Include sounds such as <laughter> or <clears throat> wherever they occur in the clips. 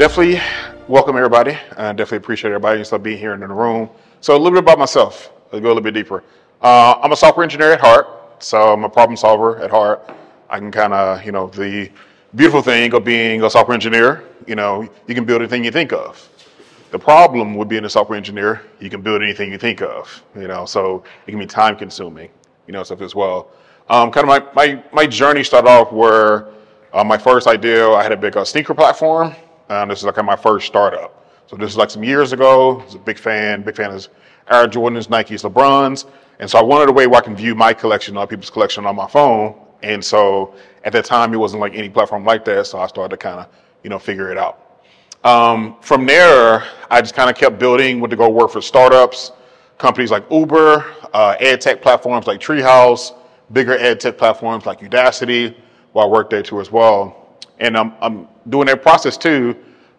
definitely welcome everybody. I definitely appreciate everybody and being here in the room. So a little bit about myself. Let's go a little bit deeper. Uh, I'm a software engineer at heart, so I'm a problem solver at heart. I can kind of, you know, the beautiful thing of being a software engineer, you know, you can build anything you think of. The problem with being a software engineer, you can build anything you think of, you know, so it can be time consuming, you know, stuff as well. Um, kind of my, my, my journey started off where uh, my first idea, I had a big uh, sneaker platform. Um, this is like my first startup. So this is like some years ago. I was a big fan, big fan of Air Jordans, Nikes, LeBrons. And so I wanted a way where I can view my collection, other people's collection on my phone. And so at that time, it wasn't like any platform like that. So I started to kind of, you know, figure it out. Um, from there, I just kind of kept building, went to go work for startups, companies like Uber, uh, tech platforms like Treehouse, bigger ed tech platforms like Udacity, while I worked there too as well. And I'm, I'm doing that process too.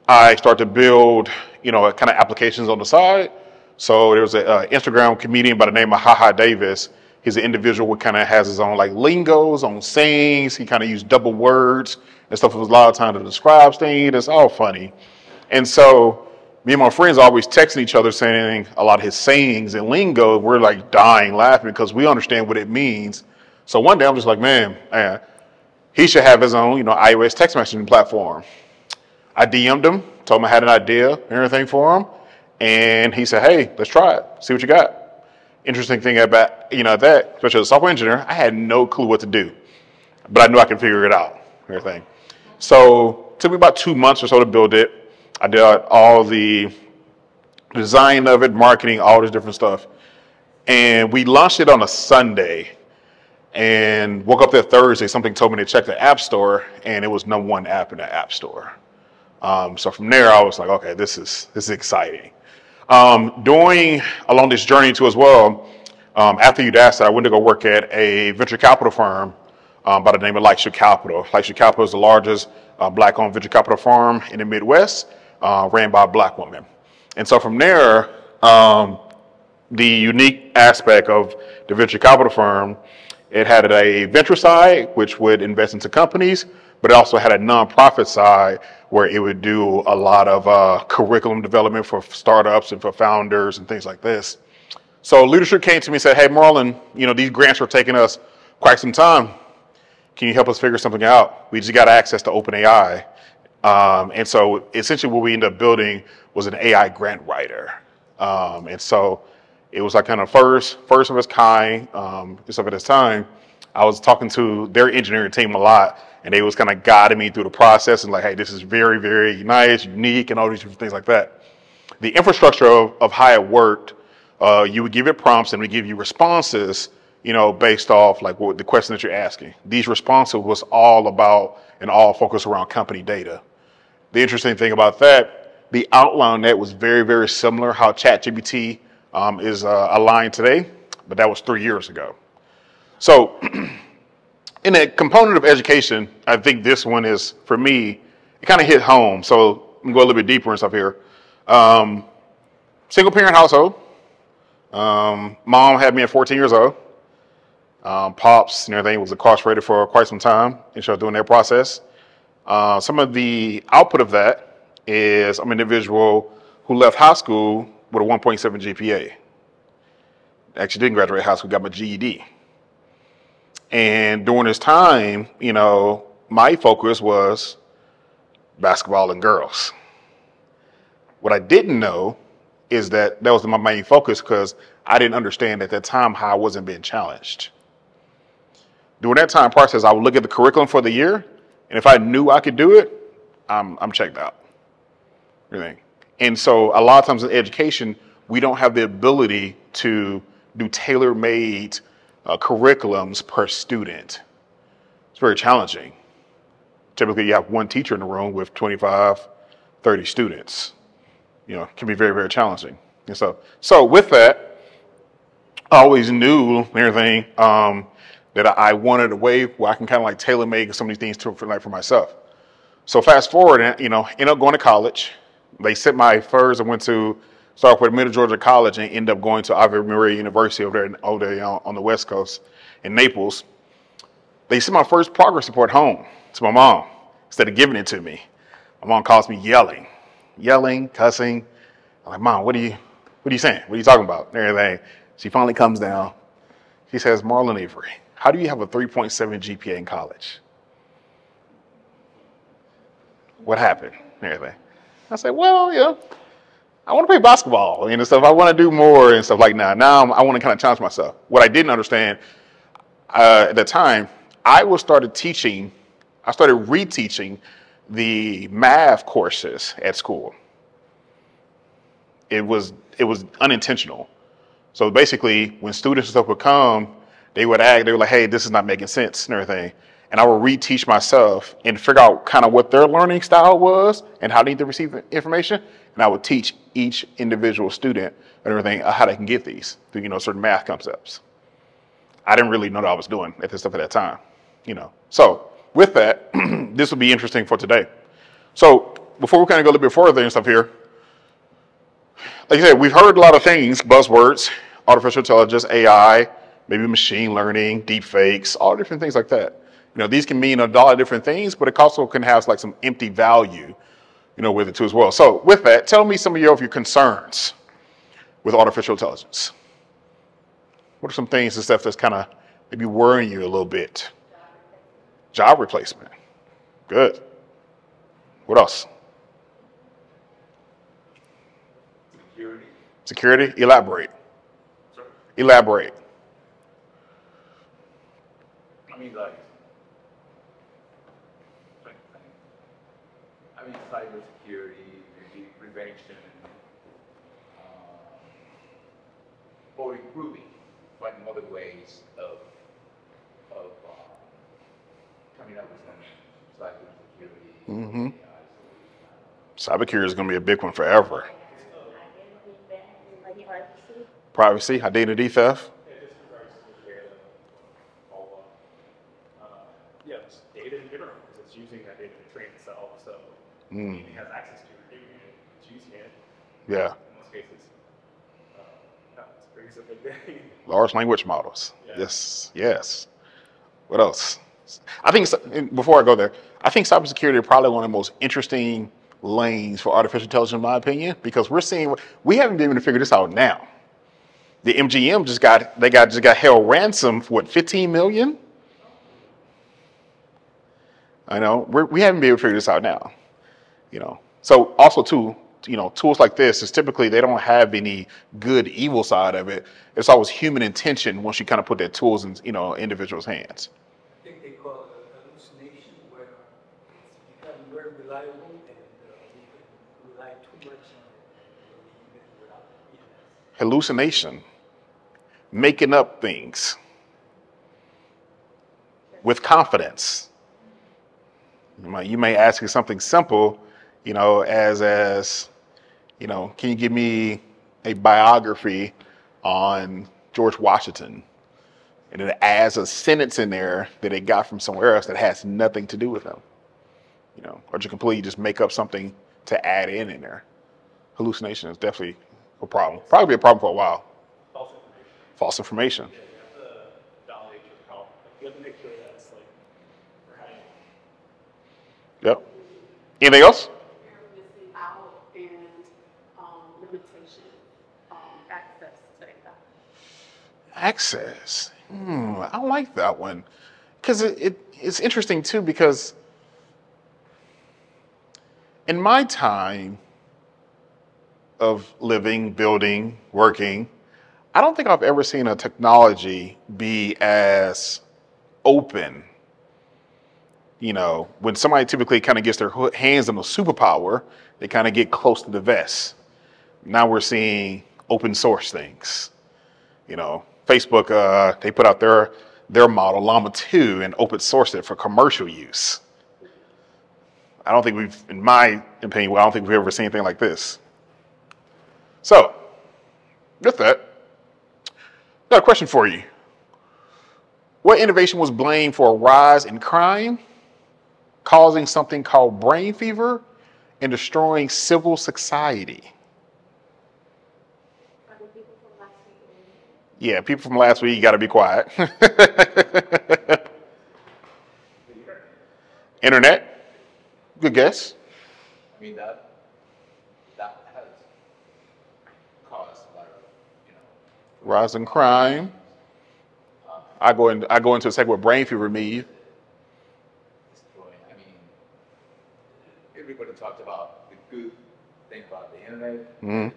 I start to build, you know, kind of applications on the side. So there was an uh, Instagram comedian by the name of Haha Davis. He's an individual who kind of has his own like lingos, own sayings. He kind of used double words and stuff. It was a lot of time to describe things. It's all funny. And so me and my friends always texting each other saying a lot of his sayings and lingo. We're like dying laughing because we understand what it means. So one day I'm just like, man, man he should have his own, you know, iOS text messaging platform. I DM'd him, told him I had an idea and everything for him, and he said, "Hey, let's try it. See what you got." Interesting thing about you know that, especially as a software engineer, I had no clue what to do, but I knew I could figure it out. Everything. So it took me about two months or so to build it. I did all the design of it, marketing, all this different stuff, and we launched it on a Sunday and woke up that Thursday. Something told me to check the App Store, and it was number one app in the App Store. Um, so from there, I was like, okay, this is this is exciting. Um, doing along this journey too as well. Um, after Udacity, I went to go work at a venture capital firm um, by the name of Lightship Capital. Lightship Capital is the largest uh, black-owned venture capital firm in the Midwest, uh, ran by a black woman. And so from there, um, the unique aspect of the venture capital firm it had a venture side, which would invest into companies, but it also had a nonprofit side where it would do a lot of uh, curriculum development for startups and for founders and things like this. So leadership came to me and said, hey, Marlon, you know, these grants are taking us quite some time. Can you help us figure something out? We just got access to OpenAI. Um, and so essentially what we ended up building was an AI grant writer. Um, and so it was like kind of first, first of its kind, um, stuff at this time. I was talking to their engineering team a lot, and they was kind of guiding me through the process and like, hey, this is very, very nice, unique, and all these different things like that. The infrastructure of, of how it worked, uh, you would give it prompts and we give you responses, you know, based off like what the question that you're asking. These responses was all about and all focused around company data. The interesting thing about that, the outline that was very, very similar how ChatGPT um, is uh, aligned today, but that was three years ago. So, <clears throat> in a component of education, I think this one is, for me, it kind of hit home. So, I'm going to go a little bit deeper and stuff here. Um, single parent household. Um, mom had me at 14 years old. Um, pops and everything was incarcerated for quite some time, and she was doing their process. Uh, some of the output of that is I'm an individual who left high school with a 1.7 GPA. Actually, didn't graduate high school, got my GED. And during this time, you know, my focus was basketball and girls. What I didn't know is that that was my main focus because I didn't understand at that time how I wasn't being challenged. During that time process, I would look at the curriculum for the year, and if I knew I could do it, I'm, I'm checked out. Everything. And so a lot of times in education, we don't have the ability to do tailor-made uh, curriculums per student. It's very challenging. Typically, you have one teacher in the room with 25, 30 students. You know, it can be very, very challenging. And so, so with that, I always knew everything um, that I wanted a way where I can kind of like tailor make some of these things to, for, like for myself. So fast forward, and you know, end up going to college they sent my first. I went to start with Middle Georgia College and end up going to Ave Maria University over there, over there uh, on the West Coast in Naples. They sent my first progress report home to my mom instead of giving it to me. My mom calls me yelling. yelling, cussing. I'm like, Mom, what are you, what are you saying? What are you talking about? And everything. She finally comes down. She says, Marlon Avery, how do you have a 3.7 GPA in college? What happened? And everything. I said, well, yeah, I want to play basketball and stuff. I want to do more and stuff like that. Now I'm, i want to kind of challenge myself. What I didn't understand uh, at the time, I was started teaching, I started reteaching the math courses at school. It was it was unintentional. So basically, when students and stuff would come, they would act, they were like, hey, this is not making sense and everything. And I would reteach myself and figure out kind of what their learning style was and how they need to receive information. And I would teach each individual student and everything uh, how they can get these through, you know, certain math concepts. I didn't really know what I was doing at this stuff at that time, you know. So with that, <clears throat> this will be interesting for today. So before we kind of go a little bit further and stuff here, like I said, we've heard a lot of things, buzzwords, artificial intelligence, AI, maybe machine learning, deep fakes, all different things like that. You know, these can mean a lot of different things, but it also can have like some empty value, you know, with it too as well. So with that, tell me some of your, of your concerns with artificial intelligence. What are some things and stuff that's kind of maybe worrying you a little bit? Job replacement. Good. What else? Security. Security. Elaborate. Sorry. Elaborate. I mean, like, like, I mean, cybersecurity, maybe prevention, uh, or improving, finding other ways of, of uh, coming up with some cybersecurity. Mhm. AI Cybersecurity is going to be a big one forever. Like privacy. Privacy, identity theft. Yeah, just in regards to the data, all, uh, yeah, just data in general, because it's using that data to train itself, so Mm, has access to it, it's using it, yeah. in most cases. Uh, yeah, it's pretty it's <laughs> thing. Large language models. Yeah. Yes. Yes. What else? I think before I go there, I think cybersecurity is probably one of the most interesting lanes for artificial intelligence, in my opinion, because we're seeing we haven't been able to figure this out now. The MGM just got they got just got held ransom for what 15 million. I know we're, we haven't been able to figure this out now. You know, so also too, you know, tools like this is typically they don't have any good evil side of it. It's always human intention once you kind of put that tools in you know individuals' hands. I think they call it hallucination, where it's become very reliable and uh, we rely too much on it, believe it without evidence. hallucination, making up things with confidence. You might, you may ask you something simple, you know, as as, you know, can you give me a biography on George Washington? And it adds a sentence in there that it got from somewhere else that has nothing to do with him. You know, or just completely just make up something to add in in there. Hallucination is definitely a problem. Probably be a problem for a while. False information. False information. Yeah, you have to validate your account, like, you have to make sure that's like, for Yep. Anything else? You're missing out and um, limitation, um, access to data. Access. Hmm, I like that one. Because it, it, it's interesting too, because in my time of living, building, working, I don't think I've ever seen a technology be as open. You know, when somebody typically kind of gets their hands on a superpower, they kind of get close to the vest. Now we're seeing open source things. You know, Facebook uh, they put out their their model Llama 2 and open sourced it for commercial use. I don't think we've, in my opinion, I don't think we've ever seen anything like this. So, with that, got a question for you. What innovation was blamed for a rise in crime, causing something called brain fever, and destroying civil society? Yeah, people from last week got to be quiet. <laughs> Internet? Good guess. I mean, that, that has caused a lot of, you know. rising crime. I go, in, I go into a second with brain fever me. I mean, everybody talked about the good thing about the internet. Mm -hmm.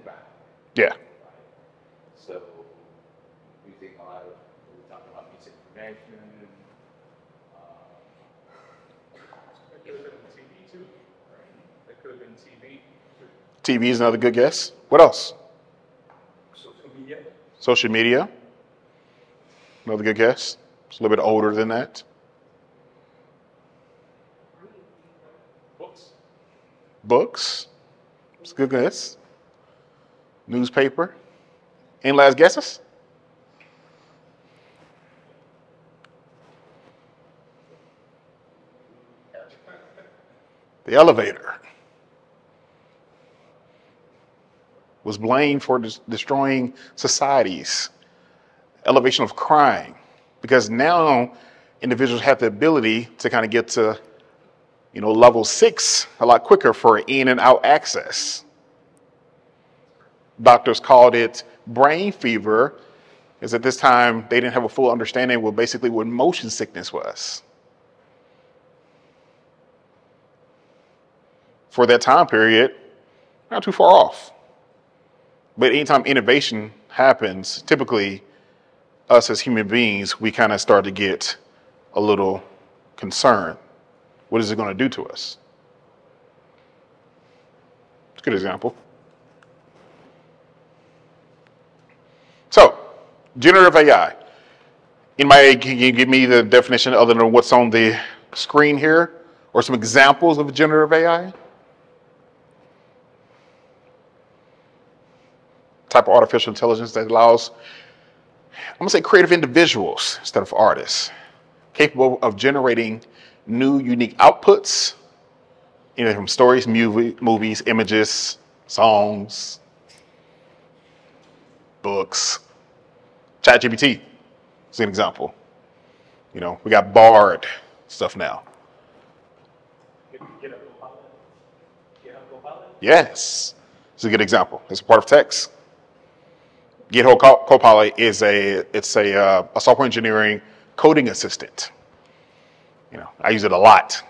Yeah. TV is another good guess. What else? Social media, Social media. Another good guess. It's a little bit older than that. Books. Books. It's a good guess. Newspaper. Any last guesses? The elevator was blamed for des- destroying societies, elevation of crime, because now individuals have the ability to kind of get to, you know, level six a lot quicker for in and out access. Doctors called it brain fever, because at this time they didn't have a full understanding of what basically what motion sickness was. For that time period, not too far off. But anytime innovation happens, typically us as human beings, we kind of start to get a little concerned. What is it going to do to us? It's a good example. So, generative AI. Anybody, can you give me the definition other than what's on the screen here? Or some examples of generative AI? Type of artificial intelligence that allows, I'm gonna say creative individuals instead of artists, capable of generating new, unique outputs, you know, from stories, movie, movies, images, songs, books. ChatGPT is an example. You know, we got Bard stuff now. Yes, it's a good example. It's a part of text. GitHub Co- Copilot is a it's a uh, a software engineering coding assistant. You know, I use it a lot,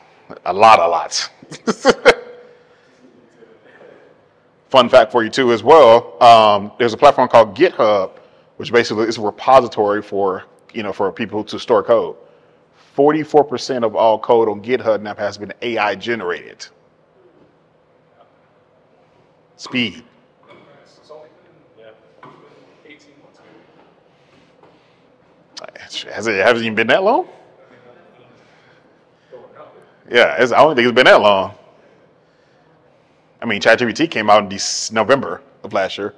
a lot, a lot. <laughs> Fun fact for you too, as well. Um, there's a platform called GitHub, which basically is a repository for you know for people to store code. Forty-four percent of all code on GitHub now has been AI generated. Speed. It's only been, yeah, it's been 18 months. Has it hasn't even been that long? Yeah, I don't think it's been that long. I mean, ChatGPT came out in Dec- November of last year.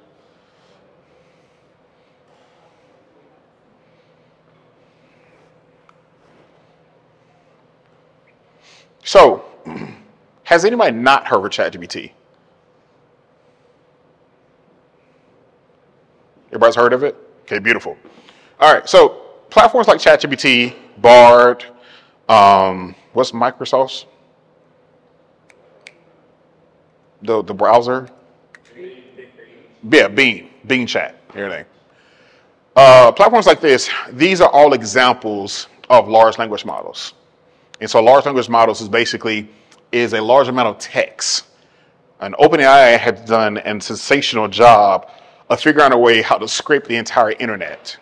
So, <clears throat> has anybody not heard of ChatGPT? Everybody's heard of it? Okay, beautiful. All right, so platforms like ChatGPT, Bard, um, what's Microsoft's? The the browser? Yeah, Bing, Bing Chat, everything. Uh, platforms like this, these are all examples of large language models. And so large language models is basically is a large amount of text. And OpenAI has done a sensational job of figuring out a way how to scrape the entire internet,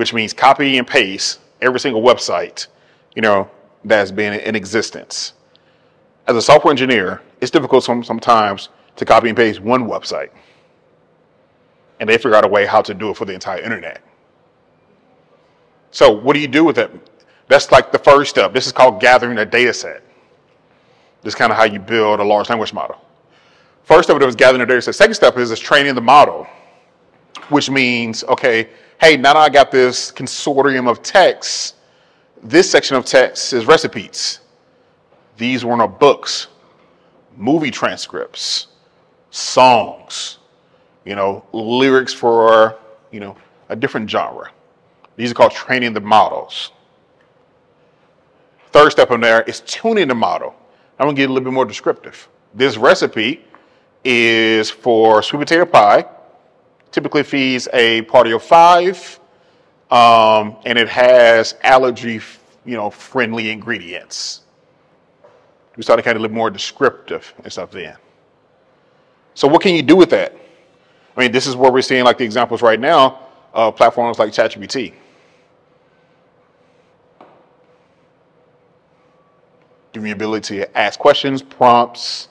which means copy and paste every single website, you know, that's been in existence. As a software engineer, it's difficult some, sometimes to copy and paste one website. And they figure out a way how to do it for the entire internet. So what do you do with it? That's like the first step. This is called gathering a data set. This is kind of how you build a large language model. First step is gathering a data set. Second step is, is training the model, which means, okay, hey, now that I got this consortium of texts, this section of text is recipes. These were not books, movie transcripts, songs, you know, lyrics for, you know, a different genre. These are called training the models. Third step in there is tuning the model. I'm gonna get a little bit more descriptive. This recipe is for sweet potato pie typically feeds a party of five, um, and it has allergy, you know, friendly ingredients. We started kind of live more descriptive and stuff then. So what can you do with that? I mean, this is where we're seeing like the examples right now of platforms like ChatGPT. Give you the ability to ask questions, prompts.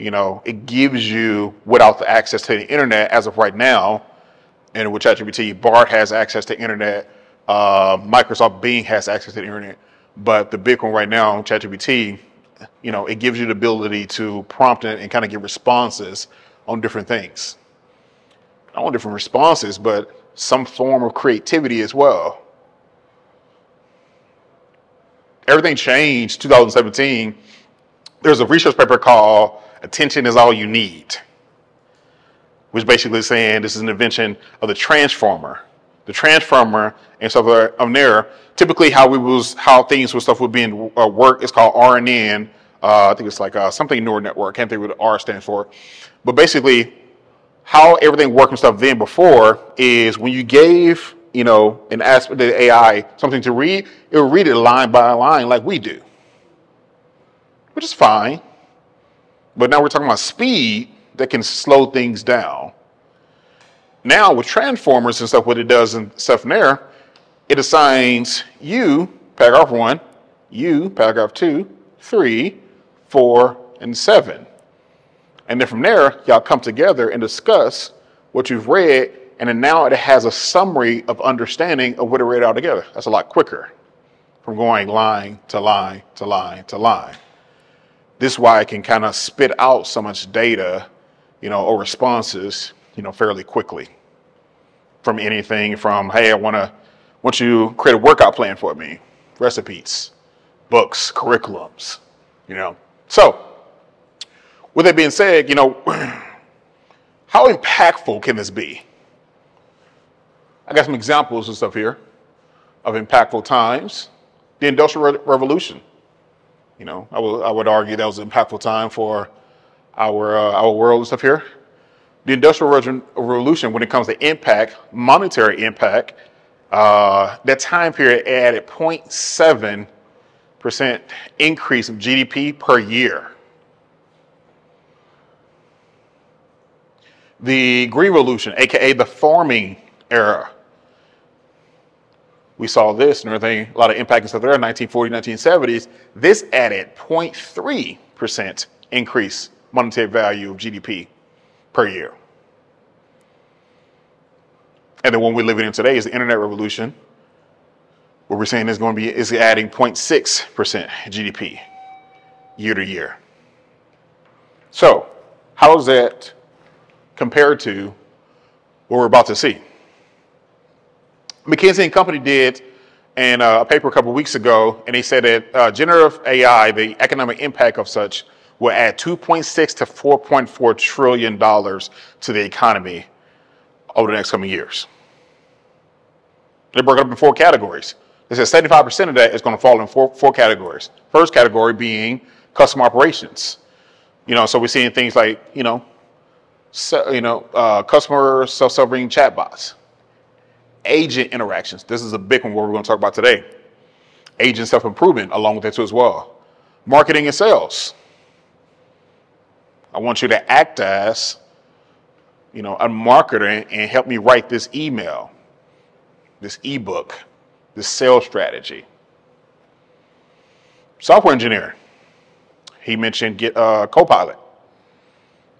You know, it gives you without the access to the internet as of right now. And with ChatGPT, Bard has access to internet. Uh, Microsoft Bing has access to the internet. But the big one right now, ChatGPT, you know, it gives you the ability to prompt it and kind of get responses on different things. Not on different responses, but some form of creativity as well. Everything changed 2017. There's a research paper called Attention is All You Need, which basically saying this is an invention of the transformer. The transformer and stuff on there, typically how we was how things with stuff would be in uh, work is called RNN. Uh, I think it's like uh, something neural network. I can't think what R stands for. But basically, how everything worked and stuff then before is when you gave, you know, an aspect of the AI something to read, it would read it line by line like we do, which is fine. But now we're talking about speed that can slow things down. Now with transformers and stuff, what it does and stuff in there, it assigns you, paragraph one, you, paragraph two, three, four, and seven. And then from there, y'all come together and discuss what you've read, and then now it has a summary of understanding of what it read all together. That's a lot quicker from going line to line to line to line. This is why it can kind of spit out so much data, you know, or responses, you know, fairly quickly. From anything from, hey, I want to want you to create a workout plan for me, recipes, books, curriculums, you know. So with that being said, you know, <clears throat> how impactful can this be? I got some examples and stuff here of impactful times. The Industrial Revolution. You know, I would, I would argue that was an impactful time for our, uh, our world and stuff here. The Industrial Revolution, when it comes to impact, monetary impact, uh, that time period added 0.7% increase in GDP per year. the Green Revolution, aka the farming era. We saw this and everything, a lot of impact and stuff there, in 1940, 1970s. This added 0.3% increase monetary value of GDP per year. And the one we're living in today is the internet revolution, where we're saying is going to be is adding 0.6% GDP year to year. So, how is that compared to what we're about to see. McKinsey and Company did in uh, a paper a couple weeks ago, and they said that uh, generative AI, the economic impact of such, will add 2.6 to 4.4 trillion dollars to the economy over the next coming years. They broke it up in four categories. They said 75% of that is going to fall in four, four categories. First category being customer operations. You know, so we're seeing things like, you know, you know, uh, customer self-serving chatbots, agent interactions. This is a big one. What we're going to talk about today. Agent self-improvement, along with that too as well. Marketing and sales. I want you to act as, you know, a marketer and help me write this email, this ebook, this sales strategy. Software engineer. He mentioned get uh, Copilot.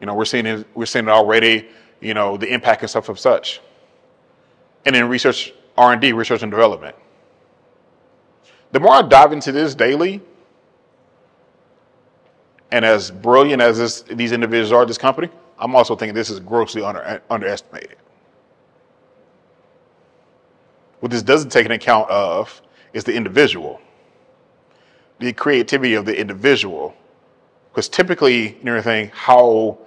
You know, we're seeing it, we're seeing it already. You know, the impact and stuff of such. And in research, R and D, research and development. The more I dive into this daily, and as brilliant as this, these individuals are, this company, I'm also thinking this is grossly under, underestimated. What this doesn't take an account of is the individual, the creativity of the individual, because typically, and everything, how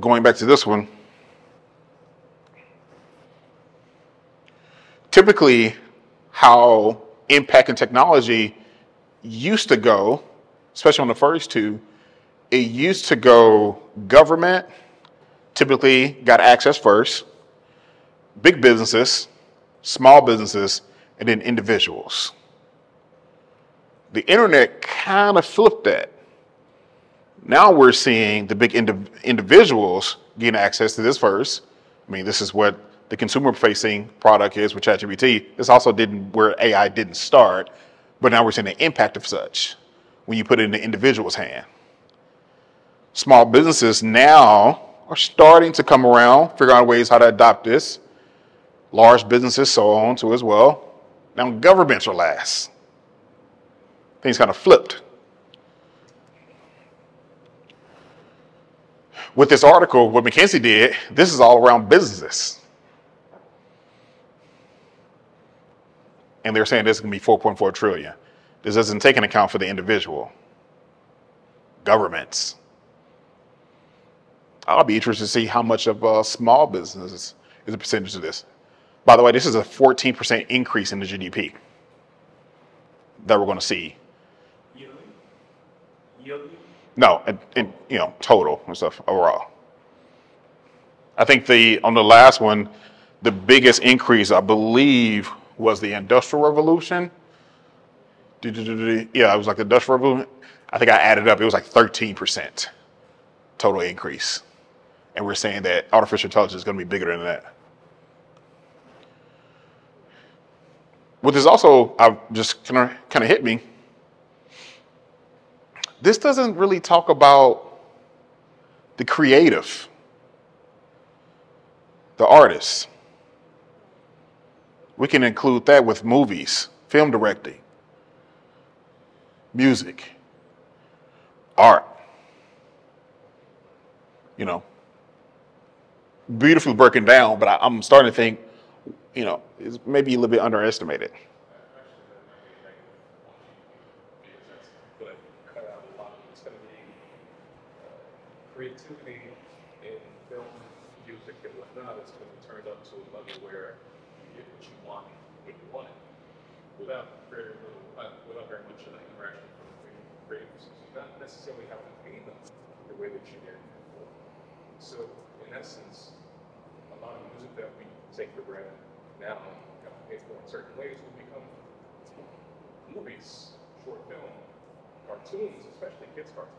going back to this one, typically how impact and technology used to go, especially on the first two, it used to go government typically got access first, big businesses, small businesses, and then individuals. The internet kind of flipped that. Now we're seeing the big indi- individuals gain access to this first. I mean, this is what the consumer-facing product is with ChatGPT. This also didn't where AI didn't start, but now we're seeing the impact of such when you put it in the individual's hand. Small businesses now are starting to come around, figure out ways how to adopt this. Large businesses, so on too as well. Now governments are last. Things kind of flipped. With this article, what McKinsey did, this is all around businesses. And they're saying this is going to be 4.4 trillion. This doesn't take an account for the individual. Governments. I'll be interested to see how much of uh, small businesses is a percentage of this. By the way, this is a 14% increase in the GDP that we're going to see. Yearly? Yearly? No, and, and you know, total and stuff overall. I think the on the last one, the biggest increase I believe was the Industrial Revolution. Yeah, it was like the Industrial Revolution. I think I added up. It was like 13% total increase, and we're saying that artificial intelligence is going to be bigger than that. What is also I just kind of kind of hit me this doesn't really talk about the creative, the artists. We can include that with movies, film directing, music, art. You know, beautifully broken down, but I, I'm starting to think, you know, it's maybe a little bit underestimated. but cut out a lot. It's going to be uh, creativity in film, music, and whatnot. It's going to be turned up to a level where you get what you want when you want it, without very little, uh, without very much of the interaction from the creators. You not necessarily have to pay them the way that you did before. So, in essence, a lot of music that we take for granted now, for in certain ways, will become movies, short film, cartoons, especially kids' cartoons.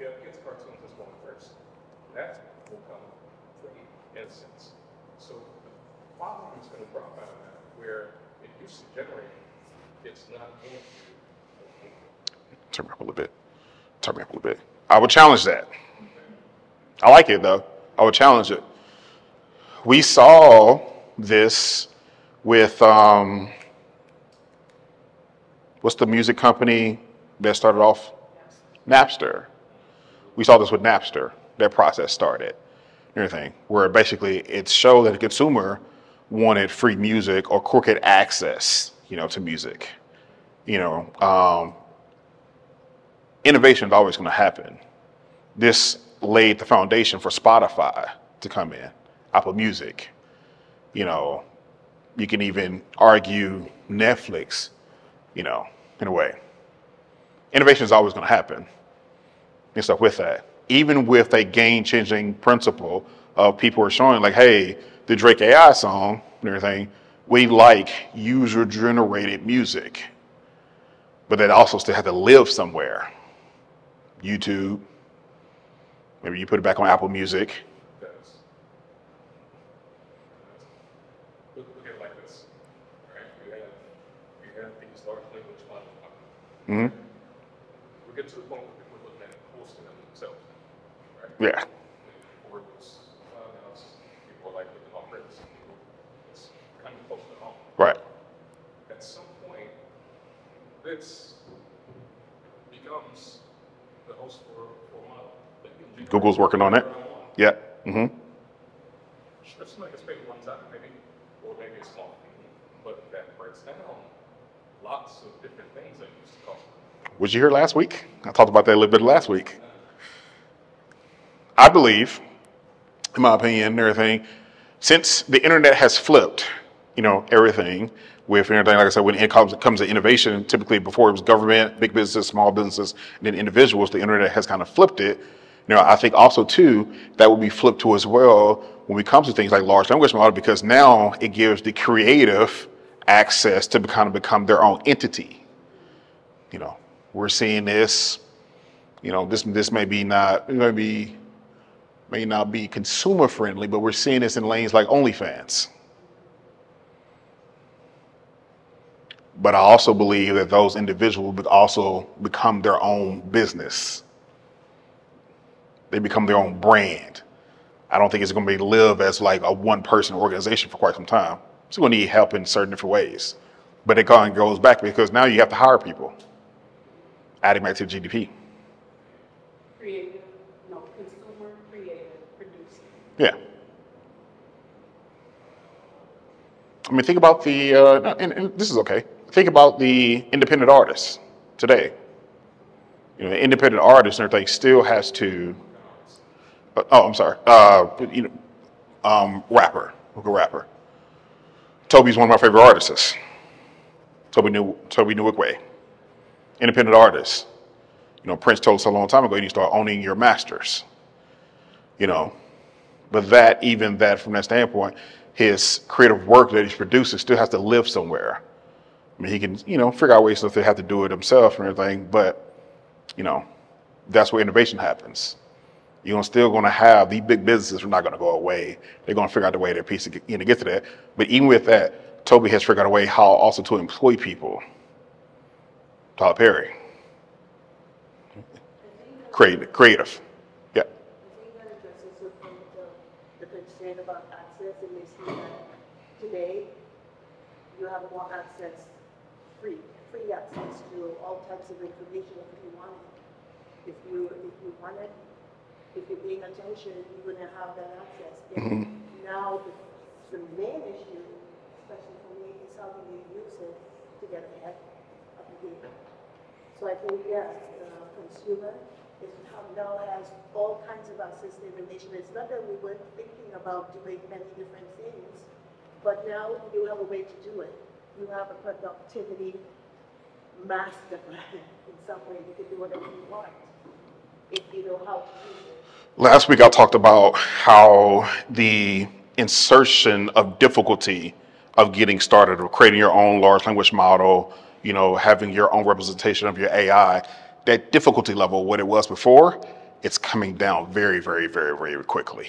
You have kids' cartoons that's going first, that will come free in a sense. So the volume is going to drop out of that, where it used to generate, it's not going to. Turn me up a little bit. Turn me up a little bit. I would challenge that. I like it though. I would challenge it. We saw this with um, what's the music company that started off? Napster. We saw this with Napster. That process started. Everything where basically it showed that the consumer wanted free music or crooked access, you know, to music. You know, um, innovation is always going to happen. This laid the foundation for Spotify to come in, Apple Music. You know, you can even argue Netflix, you know, in a way. Innovation is always going to happen and stuff with that. Even with a game changing principle of people are showing, like, hey, the Drake AI song and everything, we like user generated music, but that also still has to live somewhere. YouTube, maybe you put it back on Apple Music. Does. Look, look at it like this, right? You have, you have these large language models. Hmm We get to the point where people are looking at hosting them themselves, right? Yeah. Before it was, uh, now it's, people are like looking off. It's kind of close to home. Right. At some point, this becomes the host for, for a model. that can generate Google's working on it. whatever I want. Yeah. hmm Sure, somebody can spend one time, maybe, or maybe a small fee, but that breaks down lots of different things that used to cost. Was you here last week? I talked about that a little bit last week. I believe, in my opinion, and everything, since the internet has flipped, you know, everything with everything, like I said, when it comes, comes to innovation, typically before it was government, big businesses, small businesses, and then individuals, the internet has kind of flipped it. You know, I think also too that will be flipped to as well when it comes to things like large language model because now it gives the creative access to kind of become their own entity. You know, we're seeing this. You know, this this may be not it may be may not be consumer friendly, but we're seeing this in lanes like OnlyFans. But I also believe that those individuals would also become their own business. They become their own brand. I don't think it's going to be live as like a one person organization for quite some time. It's going to need help in certain different ways. But it kind of goes back because now you have to hire people, adding back to the GDP. Creative, no, consumer, creative, producer. Yeah. I mean, think about the, uh, and, and this is okay. Think about the independent artists today. You know, the independent artist and everything still has to. Uh, oh, I'm sorry. Uh, you know, um, rapper, a rapper. Tobe's one of my favorite artists. Tobe New Tobe Nwigwe, independent artists. You know, Prince told us a long time ago you need to start owning your masters. You know, but that even that from that standpoint, his creative work that he's producing still has to live somewhere. I mean, he can you know figure out ways to have to do it himself and everything, but you know, that's where innovation happens. You're still going to have these big businesses are not going to go away. They're going to figure out the way their piece to get, you know, get to that. But even with that, Tobe has figured out a way how also to employ people. Tyler Perry, creative, creative. Yeah. I think that addresses the point of the concern about access, and we see that today, you have more access, free, free access to all types of information if you want it. If you, if you want it, if you're paying attention, you're gonna have that access. And now, the, the main issue, especially for me, is how do you use it to get ahead of the game. So I think, yeah, the consumer is now has all kinds of to information. It's not that we weren't thinking about doing many different things, but now you have a way to do it. You have a productivity master in some way. You can do whatever you want if you know how to use it. Last week I talked about how the insertion of difficulty of getting started, or creating your own large language model, you know, having your own representation of your AI, that difficulty level, what it was before, it's coming down very, very, very, very quickly.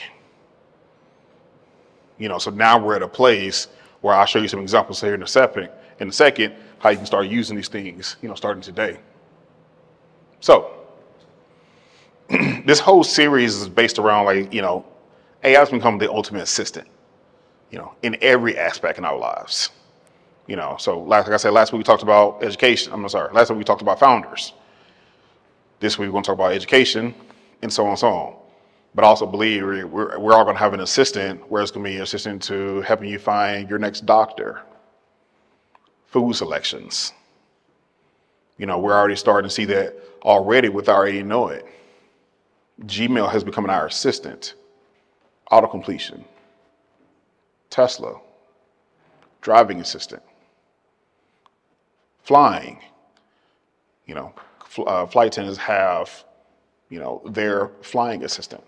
You know, so now we're at a place where I'll show you some examples here in a second, in a second, how you can start using these things, you know, starting today. So, <clears throat> this whole series is based around like, you know, AI has become the ultimate assistant, you know, in every aspect in our lives. You know, so like, I said, last week we talked about education. I'm sorry, last week we talked about founders. This week we're going to talk about education and so on and so on. But I also believe we're, we're, all going to have an assistant where it's going to be an assistant to helping you find your next doctor, food selections. You know, we're already starting to see that already without already know it. Gmail has become our assistant, auto completion, Tesla, driving assistant, flying. You know, fl- uh, flight attendants have, you know, their flying assistant.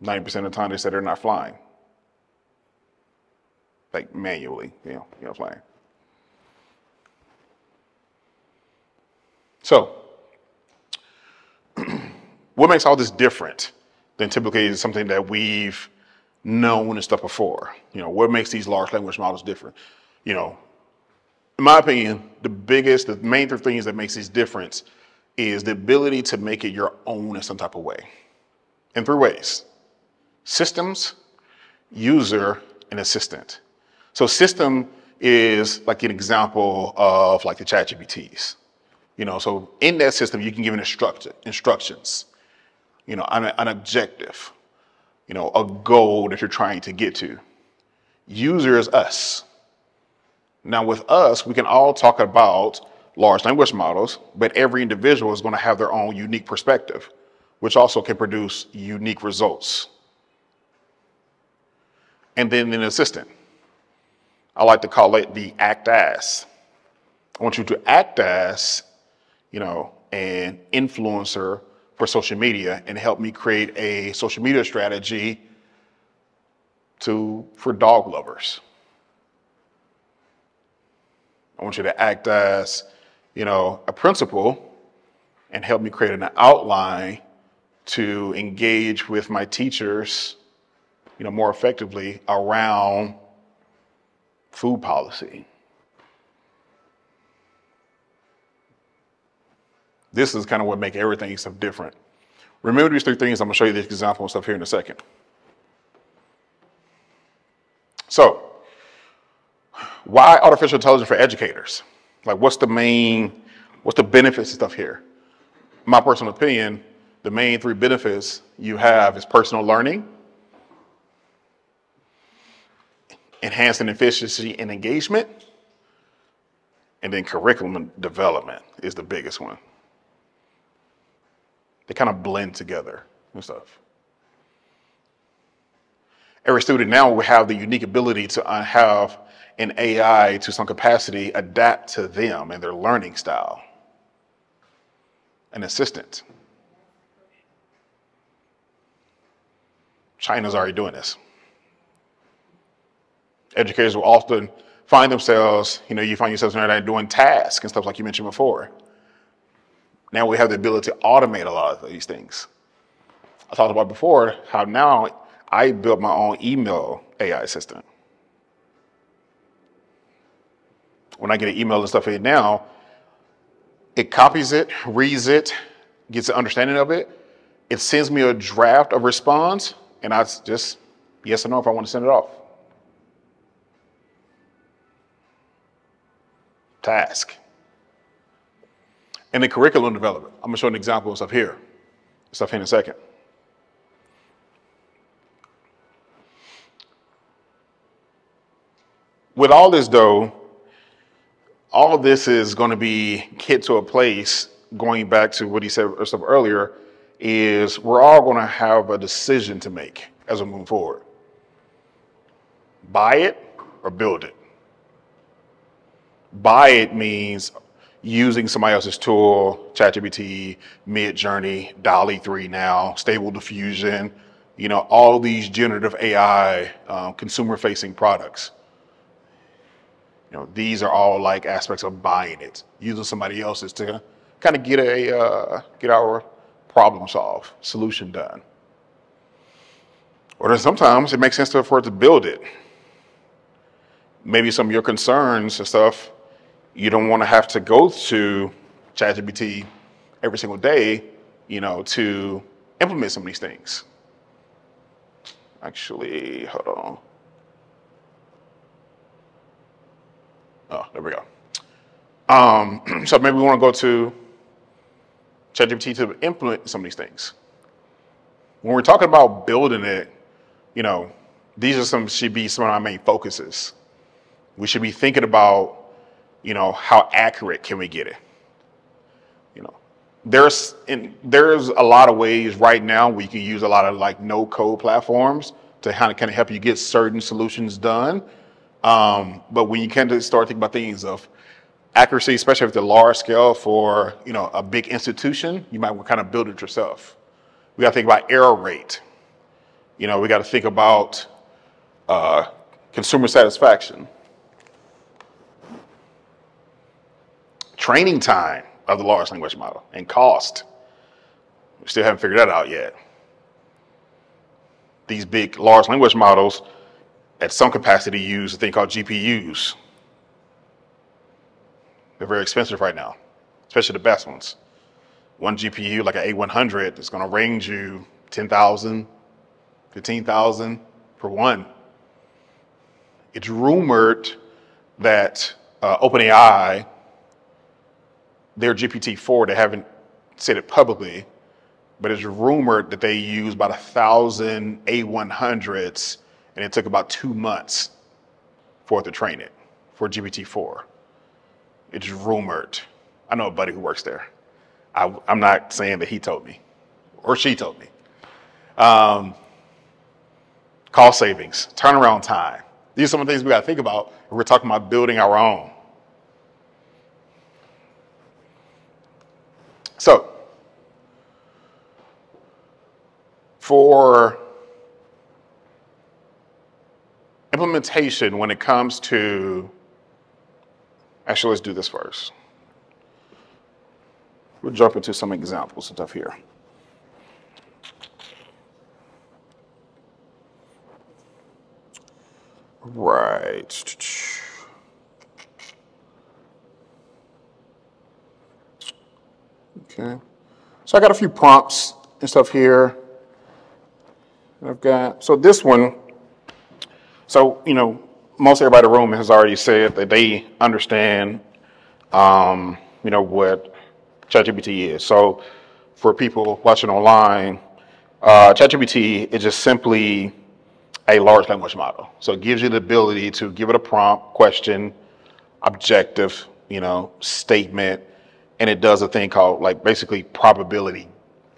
90% of the time they say they're not flying. Like manually, you know, you know, flying. So, <clears throat> what makes all this different than typically something that we've known and stuff before? You know, what makes these large language models different? You know, in my opinion, the biggest, the main three things that makes these difference is the ability to make it your own in some type of way. In three ways. Systems, user, and assistant. So system is like an example of like the ChatGPTs. You know, so in that system, you can give an instructor, instructions, you know, an, an objective, you know, a goal that you're trying to get to. User is us. Now, with us, we can all talk about large language models, but every individual is going to have their own unique perspective, which also can produce unique results. And then an assistant. I like to call it the act as. I want you to act as, you know, an influencer for social media and help me create a social media strategy to for dog lovers. I want you to act as, you know, a principal and help me create an outline to engage with my teachers, you know, more effectively around food policy. This is kind of what make everything stuff different. Remember these three things. I'm gonna show you this example and stuff here in a second. So, why artificial intelligence for educators? Like, what's the main, what's the benefits and stuff here? My personal opinion, the main three benefits you have is personal learning, enhancing efficiency and engagement, and then curriculum development is the biggest one. They kind of blend together and stuff. Every student now will have the unique ability to uh, have an AI to some capacity adapt to them and their learning style. An assistant. China's already doing this. Educators will often find themselves, you know, you find yourself doing tasks and stuff like you mentioned before. Now we have the ability to automate a lot of these things. I talked about before how now I built my own email AI assistant. When I get an email and stuff in now, it copies it, reads it, gets an understanding of it. It sends me a draft of response, and I just yes or no if I want to send it off. Task. And the curriculum development. I'm gonna show an example of stuff here. Stuff here in a second. With all this though, all this is going to be hit to a place going back to what he said earlier is we're all going to have a decision to make as we move forward buy it or build it buy it means using somebody else's tool ChatGPT, Midjourney, DALL-E 3 now, Stable Diffusion, you know, all these generative AI um, consumer facing products. You know, these are all like aspects of buying it, using somebody else's to kind of get a uh, get our problem solved, solution done. Or then sometimes it makes sense for it to build it. Maybe some of your concerns and stuff, you don't want to have to go to ChatGPT every single day, you know, to implement some of these things. Actually, hold on. Oh, there we go. Um, <clears throat> so maybe we want to go to ChatGPT to implement some of these things. When we're talking about building it, you know, these are some should be some of our main focuses. We should be thinking about, you know, how accurate can we get it? You know, there's in, there's a lot of ways right now we can use a lot of like no code platforms to kind of kind of help you get certain solutions done. Um, but when you of start thinking about things of accuracy, especially if the large scale for you know a big institution, you might want to kind of build it yourself. We got to think about error rate. You know, we got to think about uh, consumer satisfaction, training time of the large language model, and cost. We still haven't figured that out yet. These big large language models, at some capacity, use a thing called GPUs they're very expensive right now, especially the best ones. One GPU, like an A100, is going to range you 10,000, 15,000 for one. It's rumored that uh, OpenAI, their GPT-4, they haven't said it publicly, but it's rumored that they use about a thousand A100s, and it took about two months for it to train it for GPT-4. It's rumored. I know a buddy who works there. I, am not saying that he told me or she told me. Um, cost savings, turnaround time. These are some of the things we got to think about when we're talking about building our own. So, for implementation when it comes to, actually, let's do this first. We'll jump into some examples and stuff here. Right. Okay. So I got a few prompts and stuff here. I've got, so this one, so, you know, most everybody in the room has already said that they understand, um, you know, what ChatGPT is. So for people watching online, uh, ChatGPT is just simply a large language model. So it gives you the ability to give it a prompt, question, objective, you know, statement, and it does a thing called like basically probability,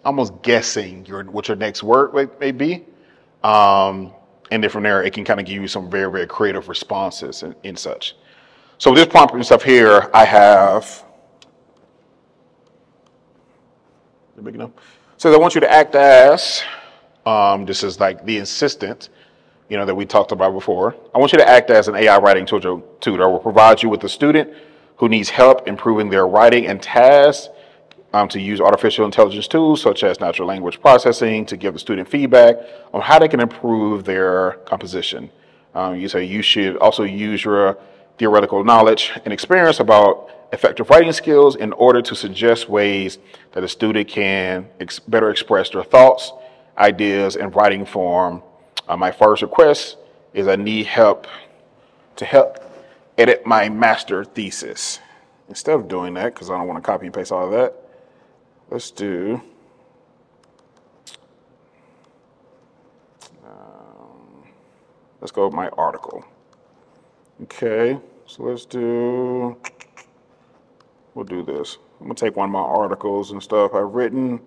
almost guessing your what your next word may, be. Um, and then from there, it can kind of give you some very, very creative responses and, and such. So this prompt and stuff here, I have. Big enough? So I want you to act as, um, this is like the assistant, you know, that we talked about before. I want you to act as an AI writing tutor, tutor will provide you with a student who needs help improving their writing and tasks um, to use artificial intelligence tools such as natural language processing to give the student feedback on how they can improve their composition. Um, you say you should also use your theoretical knowledge and experience about effective writing skills in order to suggest ways that a student can ex better express their thoughts, ideas, and writing form. Uh, my first request is I need help to help edit my master thesis. Instead of doing that, because I don't want to copy and paste all of that, let's do um, let's go with my article. Okay, so let's do we'll do this. I'm gonna take one of my articles and stuff I've written.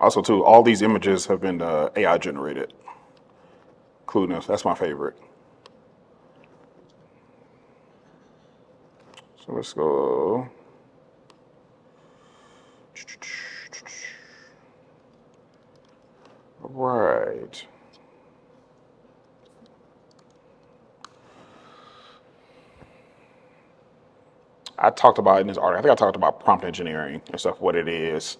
Also, too, all these images have been uh, AI generated. Clueless, that's my favorite. So let's go. All right. I talked about in this article, I think I talked about prompt engineering and stuff, what it is.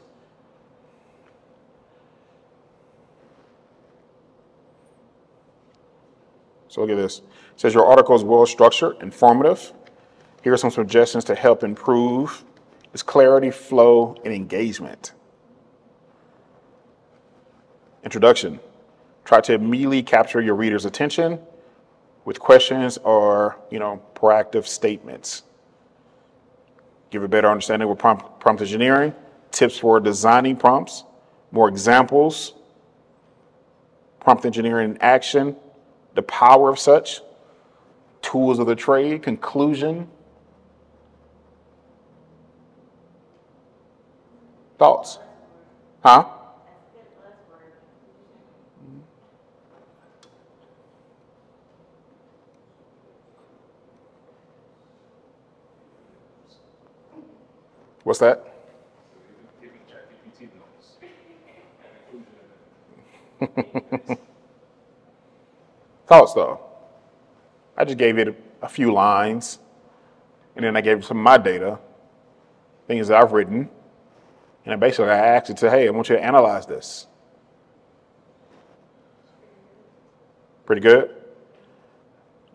So look at this. It says your article is well structured, informative. Here are some suggestions to help improve its clarity, flow, and engagement. Introduction. Try to immediately capture your reader's attention with questions or, you know, proactive statements. Give a better understanding of prompt, prompt engineering, tips for designing prompts, more examples, prompt engineering in action, the power of such, tools of the trade, conclusion, thoughts? Huh? What's that? <laughs> Thoughts though. I just gave it a, few lines and then I gave it some of my data, things that I've written. And then basically I asked it to, hey, I want you to analyze this. Pretty good?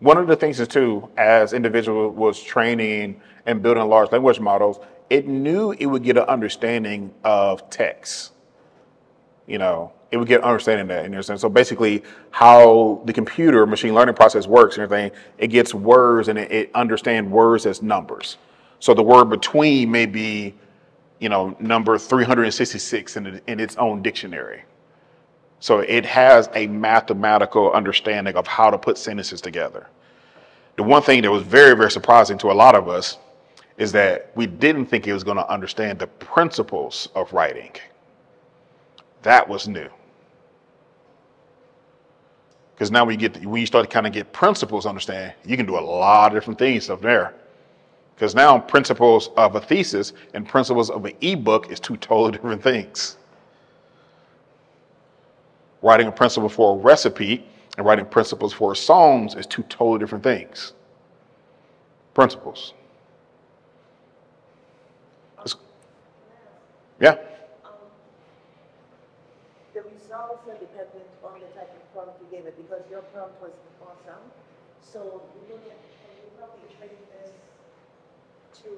One of the things is too, as individual was training and building large language models, it knew it would get an understanding of text. You know, it would get understanding that. And so basically, how the computer machine learning process works and everything, it gets words and it, it understands words as numbers. So the word between may be, you know, number 366 in, in its own dictionary. So it has a mathematical understanding of how to put sentences together. The one thing that was very, very surprising to a lot of us is that we didn't think it was going to understand the principles of writing. That was new. Because now we get when you start to kind of get principles, understand you can do a lot of different things up there. Because now principles of a thesis and principles of an ebook is two totally different things. Writing a principle for a recipe and writing principles for songs is two totally different things. Principles. Yeah. Um, The results are dependent on the type of prompt you gave it, because your prompt was awesome. So you look at, you probably trained this to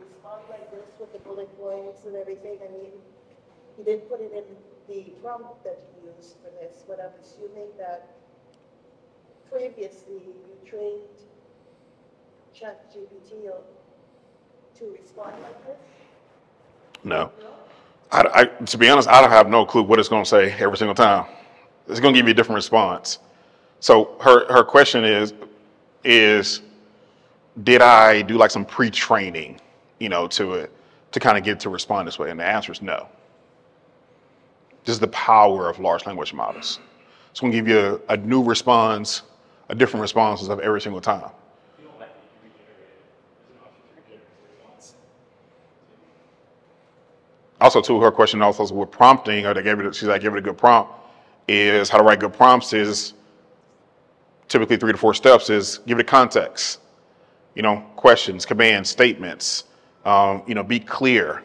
respond like this with the bullet points and everything, I mean, you didn't put it in the prompt that you used for this, but I'm assuming that previously you trained ChatGPT to respond like this? No. I, I, to be honest, I don't have no clue what it's going to say every single time. It's going to give you a different response. So her, her question is, is did I do like some pre-training, you know, to it to kind of get to respond this way? And the answer is no. This is the power of large language models. It's going to give you a, a new response, a different responses of every single time. Also to her question also with prompting or they gave it she's like give it a good prompt is how to write good prompts is typically three to four steps is give it a context you know questions commands statements um, you know be clear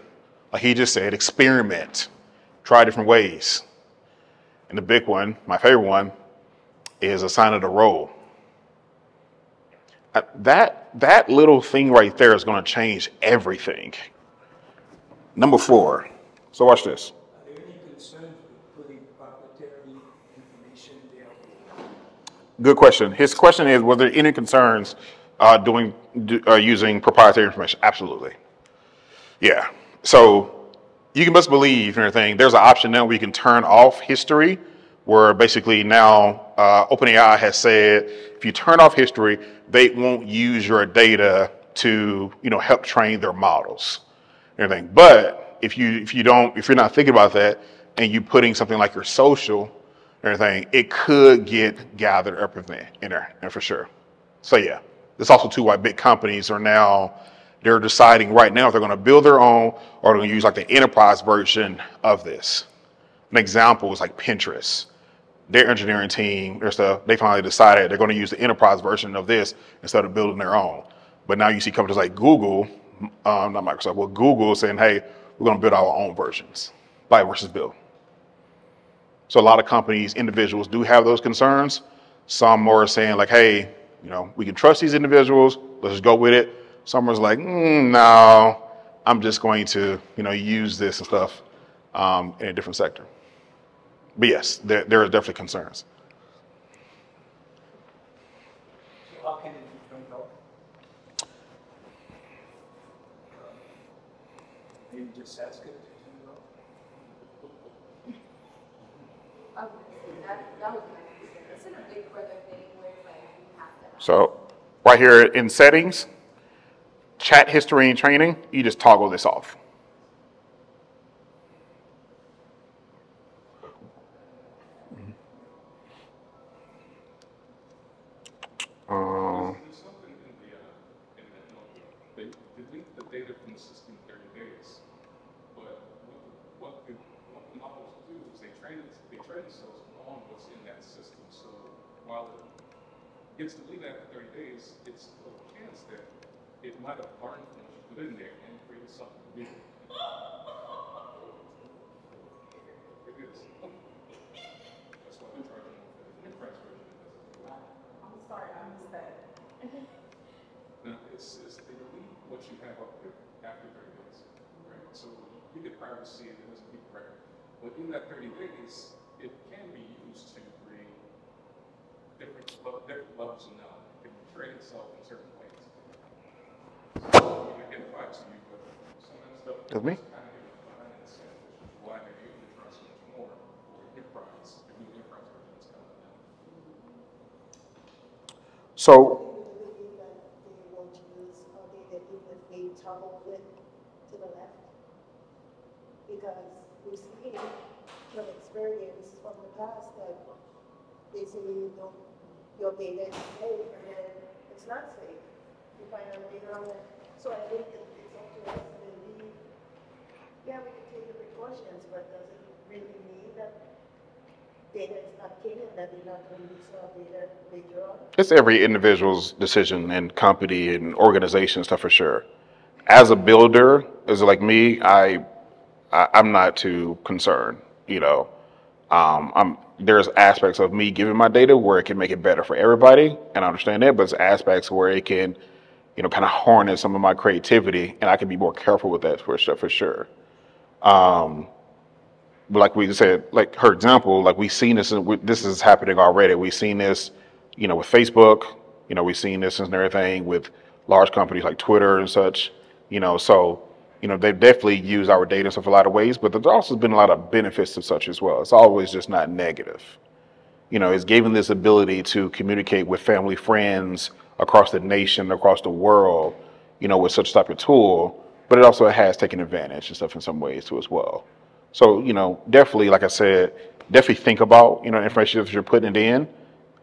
like he just said experiment try different ways and the big one my favorite one is assign it a role Uh, that that little thing right there is going to change everything Number four. So watch this. Are there any concerns with putting proprietary information there? Good question. His question is, were there any concerns uh, doing do, uh, using proprietary information? Absolutely. Yeah. So you can best believe and everything. There's an option now where you can turn off history, where basically now uh, OpenAI has said if you turn off history, they won't use your data to you know help train their models everything. But if you if you don't if you're not thinking about that and you putting something like your social everything, it could get gathered up in there, and for sure. So yeah, that's also too why big companies are now they're deciding right now if they're going to build their own or they're going to use like the enterprise version of this. An example is like Pinterest. Their engineering team, their stuff, they finally decided they're going to use the enterprise version of this instead of building their own. But now you see companies like Google, um, not Microsoft, well, Google saying, hey, we're going to build our own versions, buy versus build. So a lot of companies, individuals do have those concerns. Some are saying like, hey, you know, we can trust these individuals. Let's just go with it. Some are like, mm, no, I'm just going to, you know, use this and stuff um, in a different sector. But yes, there, there are definitely concerns. Just ask it to turn it off? I would say that, that would be my concern. It's in a big brother thing where like you have to. have- So right here in settings, chat history and training, you just toggle this off. Um, There's something in the, uh, in that note, they delete the data from the system in thirty days. But what, the- what the, what the models do is they train, it- they train themselves on what's in that system. So while it gets deleted after thirty days, it's a chance that it might have learned from what you put in there and created something new. It is. That's why they're charging for the enterprise version. I'm sorry, I missed that. Now, it's, it's, they delete what you have up there after thirty days, right? So you get privacy and it doesn't. But in that thirty days, it can be used to create different, different levels of knowledge. It can train itself in certain ways. So you get privacy, but some of that stuff. That's me? is Kind of hidden behind that set, which is why they're able to trust much more for enterprise, the new enterprise version that's coming out. so Do you believe that they won't use our data even if they toggle it to the left? Because we've seen from experience from the past that basically you don't, your data is safe, and then it's not safe. You find out later on that, so I think it- it's up to us to leave, yeah, we can take the precautions, but does it really mean that data is not that going to release our? It's every individual's decision and company and organization stuff for sure. As a builder, as like me, I, I I'm not too concerned. You know, um, there's aspects of me giving my data where it can make it better for everybody, and I understand that. But there's aspects where it can, you know, kind of harness some of my creativity, and I can be more careful with that for sure. For sure. Um, like we said, like her example, like we've seen this, this is happening already. We've seen this, you know, with Facebook. You know, we've seen this and everything with large companies like Twitter and such. You know, so you know they've definitely used our data in a lot of ways, but there's also been a lot of benefits to such as well. It's always just not negative. You know, it's given this ability to communicate with family, friends across the nation, across the world. You know, with such type of tool, but it also has taken advantage and stuff in some ways too as well. So, you know, definitely, like I said, definitely think about, you know, information that you're putting it in,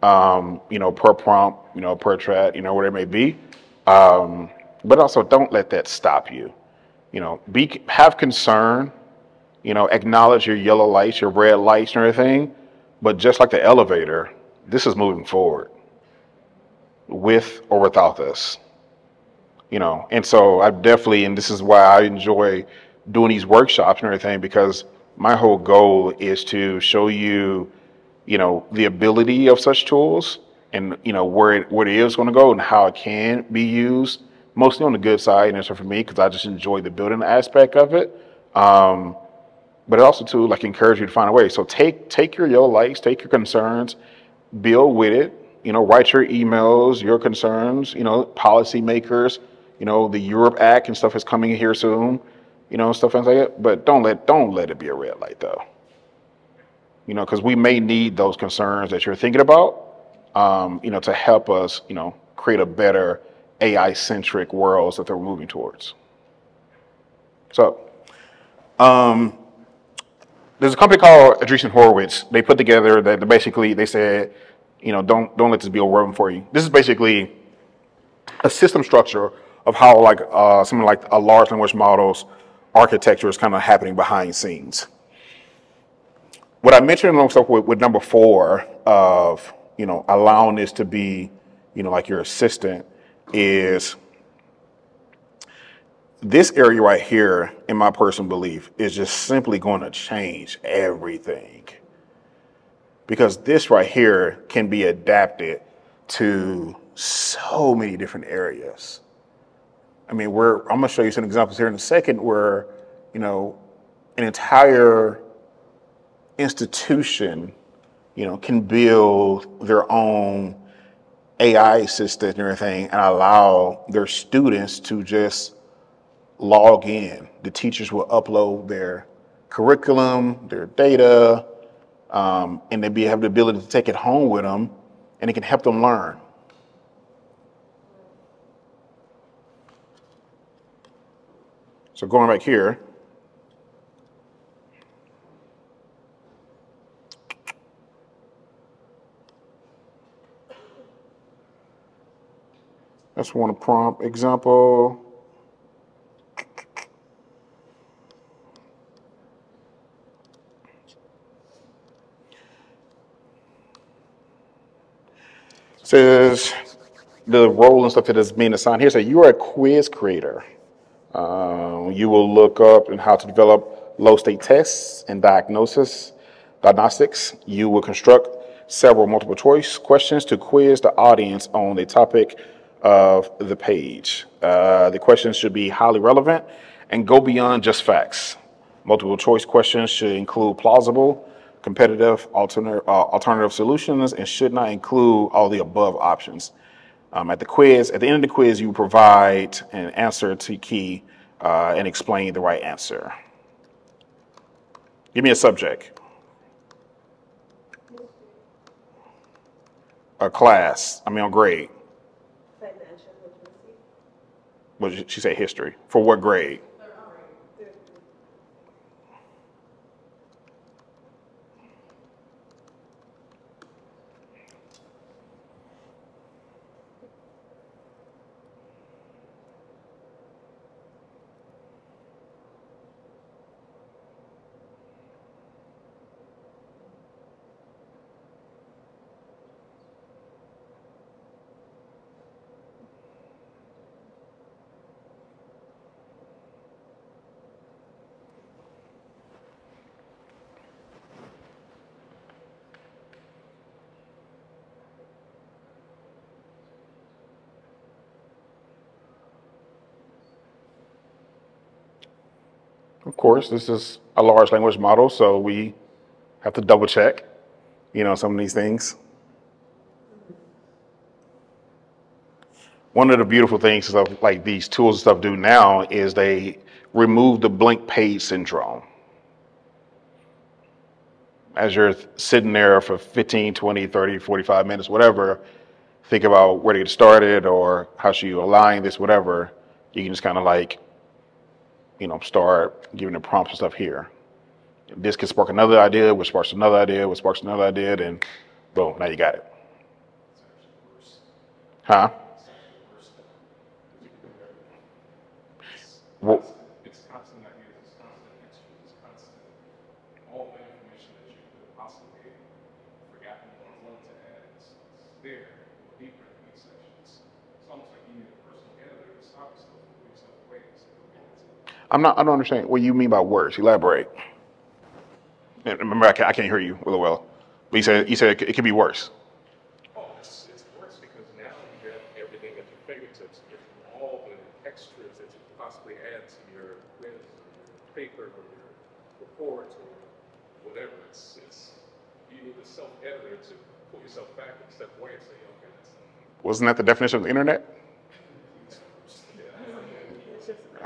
um, you know, per prompt, you know, per chat, you know, whatever it may be. Um, but also don't let that stop you. You know, be, have concern, you know, acknowledge your yellow lights, your red lights and everything. But just like the elevator, this is moving forward with or without us you know and so i definitely and this is why i enjoy doing these workshops and everything because my whole goal is to show you you know the ability of such tools and you know where it where it is going to go and how it can be used mostly on the good side and so for me because i just enjoy the building aspect of it. Um, but it also to like encourage you to find a way. So take take your yellow lights take your concerns build with it you know write your emails your concerns you know policymakers you know the europe act and stuff is coming here soon you know stuff like that. But don't let don't let it be a red light though. You know because we may need those concerns that you're thinking about um, you know to help us you know create a better ai centric worlds that they're moving towards so um, there's a company called Andreessen Horowitz. They put together that basically they said, you know, don't don't let this be overwhelming for you. This is basically a system structure of how like uh, something like a large language models architecture is kind of happening behind scenes. What I mentioned also with, with number four of you know allowing this to be you know like your assistant is this area right here, in my personal belief, is just simply going to change everything. Because this right here can be adapted to so many different areas. I mean, we're, I'm gonna show you some examples here in a second where, you know, an entire institution, you know, can build their own AI assistant and everything and allow their students to just log in. The teachers will upload their curriculum, their data, um, and they'd be have the ability to take it home with them, and it can help them learn. So going back here, that's one prompt example. says the role and stuff that is being assigned here. So you are a quiz creator. Um, you will look up and how to develop low stakes tests and diagnosis diagnostics. You will construct several multiple choice questions to quiz the audience on the topic of the page. Uh, the questions should be highly relevant and go beyond just facts. Multiple choice questions should include plausible, competitive, alternative, uh, alternative solutions, and should not include all the above options. Um, at the quiz, at the end of the quiz, you provide an answer to key uh, and explain the right answer. Give me a subject. A class, I mean, a grade. What did she say? History. For what grade? Of course, this is a large language model, so we have to double check, you know, some of these things. One of the beautiful things of like these tools and stuff do now is they remove the blank page syndrome. As you're sitting there for 15, 20, 30, 45 minutes, whatever, think about where to get started or how should you align this, whatever. You can just kind of like, you know, start giving the prompts and stuff here. This can spark another idea, which sparks another idea, which sparks another idea, and boom, now you got it. Huh? Well, It's constant ideas, it's constant entries, it's constant, all the information that you could have possibly forgotten or wanted to add is is there, deeper in these sections. It's almost like you need a personal editor to stop yourself and put yourself away and say, okay, I'm not. I don't understand what you mean by worse. Elaborate. And Remember, I can't, I can't hear you really well. But you said you said it could- it could be worse. Oh, it's, it's worse because now you have everything at your fingertips. Have all the extras that you could possibly add to your quiz or your paper or your report or whatever. It's, it's, you need a self-editor to pull yourself back and step away and say, okay, that's, Wasn't that the definition of the internet?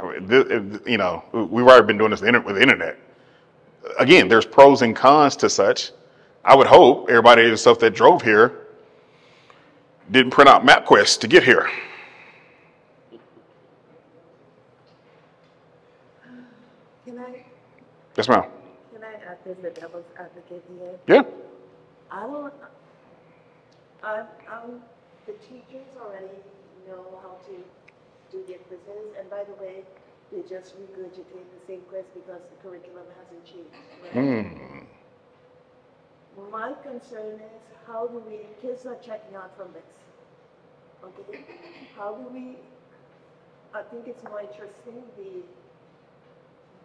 I mean, thi- you know, we've already been doing this with the with the internet. Again, there's pros and cons to such. I would hope everybody and stuff that drove here didn't print out MapQuest to get here. Can I, Yes, ma'am. can I act as the devil's advocate here? Yeah. I don't, I, I'm, the teachers already know how to do their quizzes, and by the way, they just regurgitate the same quiz because the curriculum hasn't changed. right? Hmm. My concern is, how do we, kids are checking out from this. Okay, how do we, I think it's more interesting, the,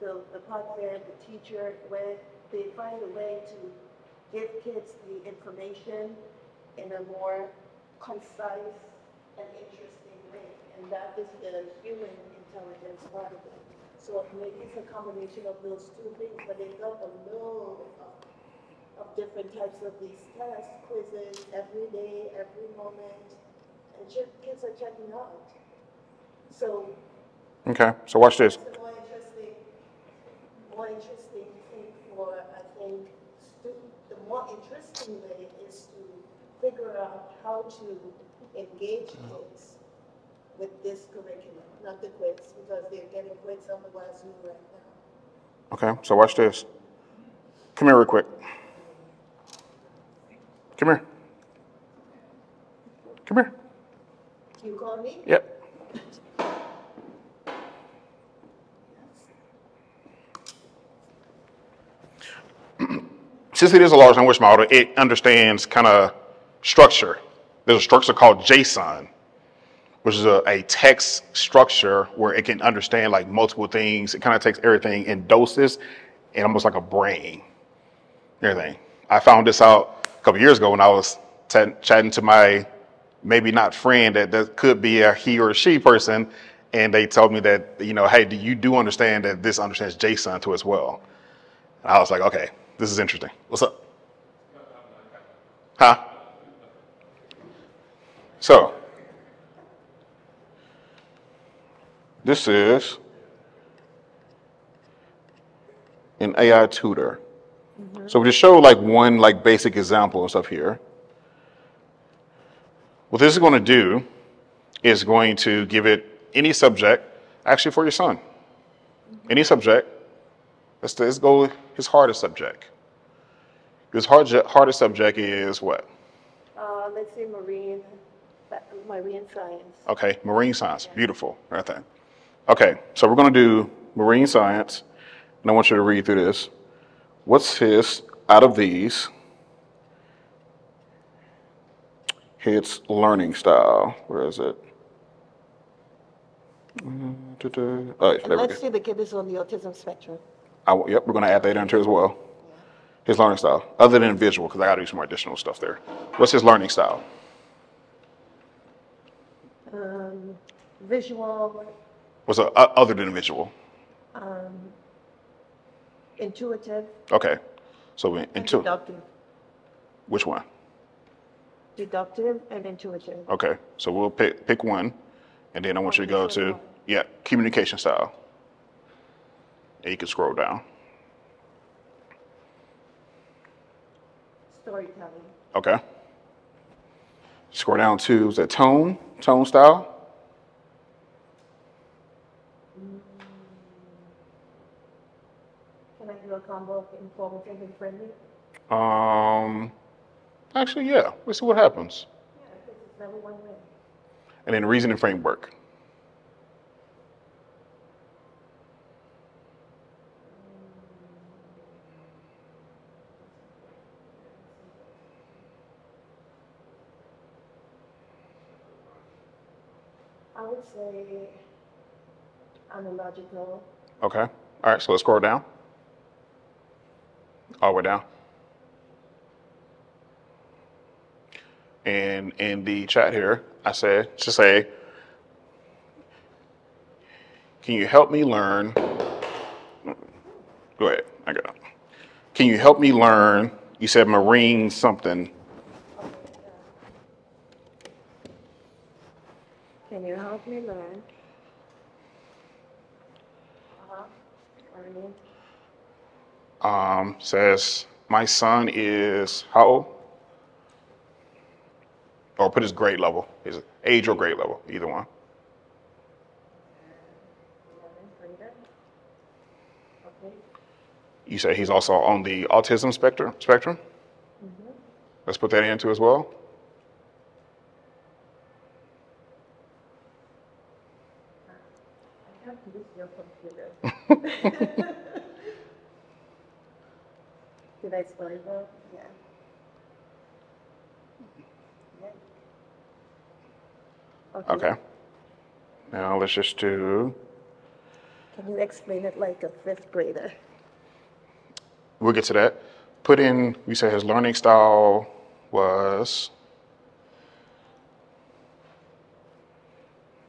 the, the part where the teacher, where they find a way to give kids the information in a more concise and interesting way. And that is the human intelligence part of it. So maybe it's a combination of those two things, but they've got a load of of different types of these tests, quizzes, every day, every moment, and kids are checking out. So Okay. So watch this. more interesting, more interesting thing for, I think, stu- the more interesting way is to figure out how to engage kids with this curriculum, not the quiz, because they're getting quiz on the Wazoo right now. Okay. So watch this. Come here real quick. Come here. Come here. You call me? Yep. <clears throat> Since it is a large language model, it understands kind of structure. There's a structure called JSON, which is a, a text structure where it can understand like multiple things. It kind of takes everything in doses and almost like a brain. Everything. I found this out a couple years ago when I was chatting to my maybe not friend that, that could be a he or she person and they told me that you know hey do you do understand that this understands json too as well and i was like okay this is interesting what's up huh so this is an ai tutor so we just show like one like basic example and stuff here what this is going to do is going to give it any subject, actually for your son, any subject. Let's, let's go with his hardest subject. His hard, hardest subject is what? Uh, let's say marine, marine science. Okay, marine science. Beautiful, right there. Okay, so we're going to do marine science, and I want you to read through this. What's his, out of these, his learning style? Where is it? Oh, yeah, there we let's say the kid is on the autism spectrum. I, yep, we're going to add that into as well. His learning style, other than visual, because I got to do some more additional stuff there. What's his learning style? Um, visual, What's a, uh, other than visual? um, intuitive, Okay. So we and deductive. which one? Deductive and intuitive. Okay. So we'll pick pick one, and then I want you to go to yeah communication style. And you can scroll down. Storytelling. Okay. Scroll down to is the tone tone style. Can I do a combo of informative and friendly? Um, actually, yeah. Let's see what happens. Yeah, because it's never one way. And then reasoning framework. I would say analogical. Okay. All right. So let's scroll down. All the way down. And in the chat here, I said to say, can you help me learn? Go ahead. I got it. Can you help me learn? You said marine something. Can you help me learn? Uh-huh. Learning. Um, says my son is how old? Or put his grade level, his age or grade level, either one. Eleventh grader. Okay. You say he's also on the autism spectrum. Spectrum. Let's put that into as well. <laughs> I have to use your computer. Did I spell it wrong? Yeah. Yeah. Okay. Now let's just do. Can you explain it like a fifth grader? We'll get to that. Put in. We say his learning style was.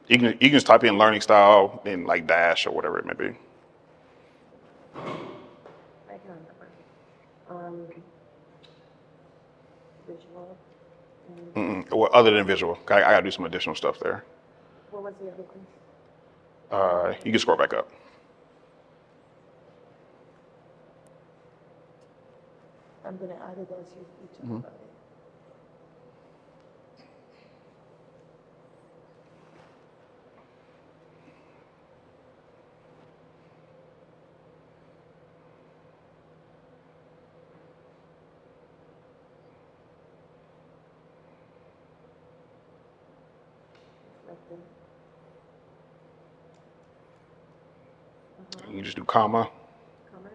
You can you can just type in learning style in like dash or whatever it may be. I can't remember. Um, visual. and Mm-mm. Well, other than visual, I, I gotta do some additional stuff there. What was the other one? Uh, you can scroll back up. I'm gonna add it as you, you talk Mm-hmm. about it. Reflecting. You can just do comma. Comment?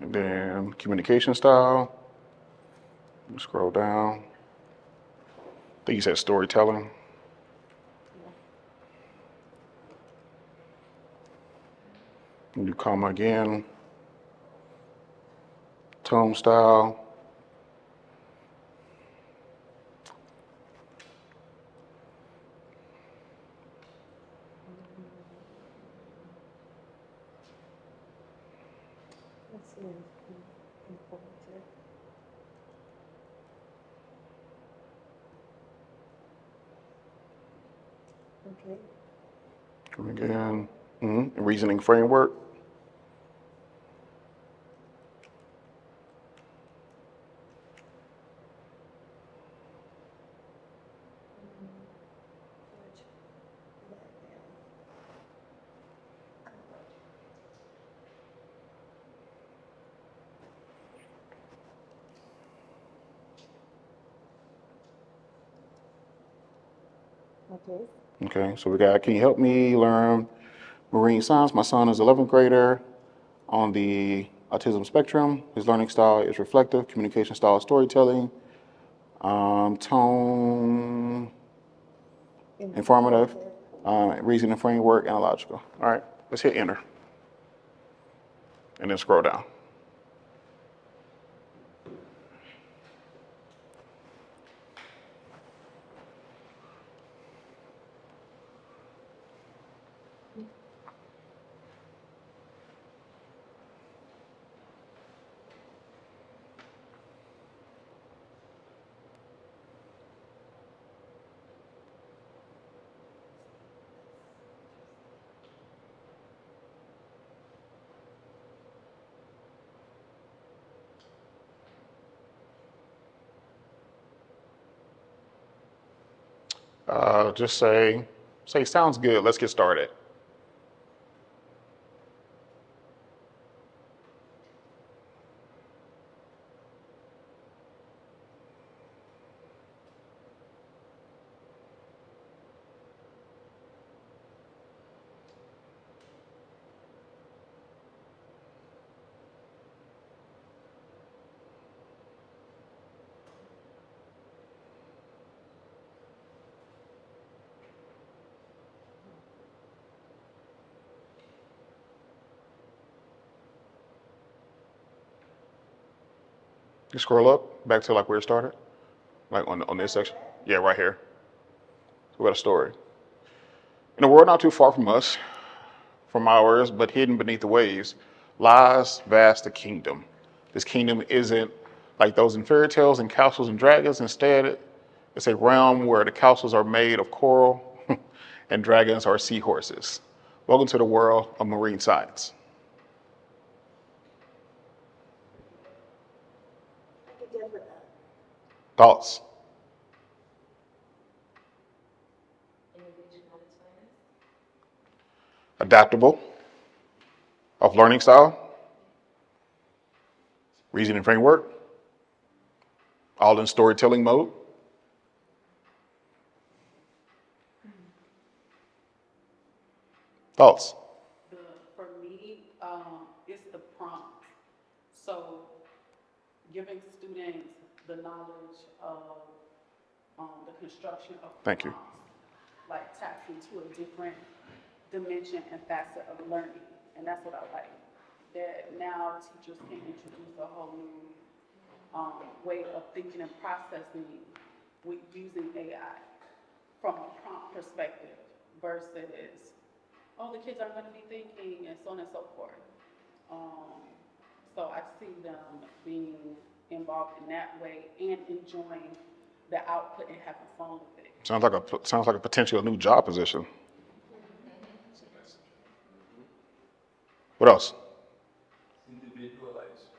And then communication style. Scroll down. I think you said storytelling. You do comma again. Tone style. Let's see, in- informative. Okay, Come again. hmm Reasoning framework. good. Yeah, yeah. Okay, Okay, so we got, can you help me learn marine science? My son is 11th grader on the autism spectrum. His learning style is reflective, communication style is storytelling, um, tone, informative, uh, reasoning framework, analogical. All right, let's hit enter. And then scroll down. Uh, just say, say, sounds good. Let's get started. You scroll up back to like where it started, like on on this section. Yeah, right here. We got a story. In a world not too far from us, from ours, but hidden beneath the waves, lies vast a kingdom. This kingdom isn't like those in fairy tales and castles and dragons. Instead, it's a realm where the castles are made of coral <laughs> and dragons are seahorses. Welcome to the world of marine science. I could get with that. Thoughts? Adaptable, of learning style, reasoning framework, all in storytelling mode. Thoughts? The, for me, um, it's the prompt. So giving students the knowledge construction of. Thank you. Like taps into a different dimension and facet of learning, and that's what I like. That now teachers can introduce a whole new, um, way of thinking and processing with using AI from a prompt perspective versus, oh, the kids aren't gonna be thinking and so on and so forth. Um, so I see them being involved in that way and enjoying the output and having fun with it. Sounds like a sounds like a potential new job position. What else? individualized.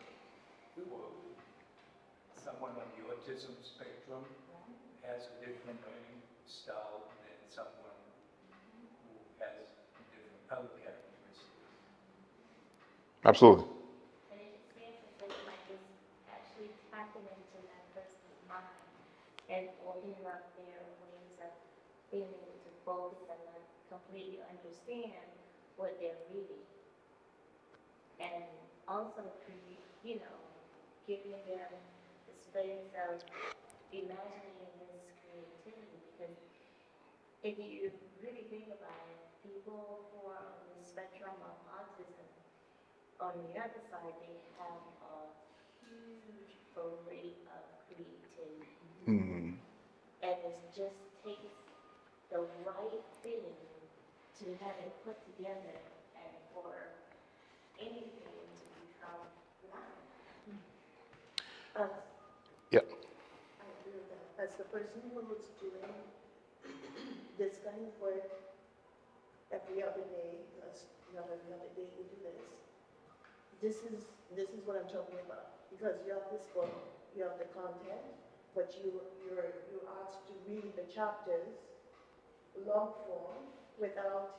Someone on the autism spectrum has a different learning style than someone who has different other characteristics. Absolutely. And it experiences that like it's actually tapping into that person's mind and opening up their ways of being able to focus and completely understand what they're reading. And also you know, giving them the space of imagining this creativity because if you really think about it, people who are on the spectrum of autism on the other side, they have a huge array of creativity. Hmm. And it just takes the right thing to have it put together and for anything to become live. Yeah. I agree that. As the person who is doing this kind of work every other day, because, you know, every other day we do this, this is, this is what I'm talking about. Because you have this book, you have the content, but you, you're, you're asked to read the chapters, long form, without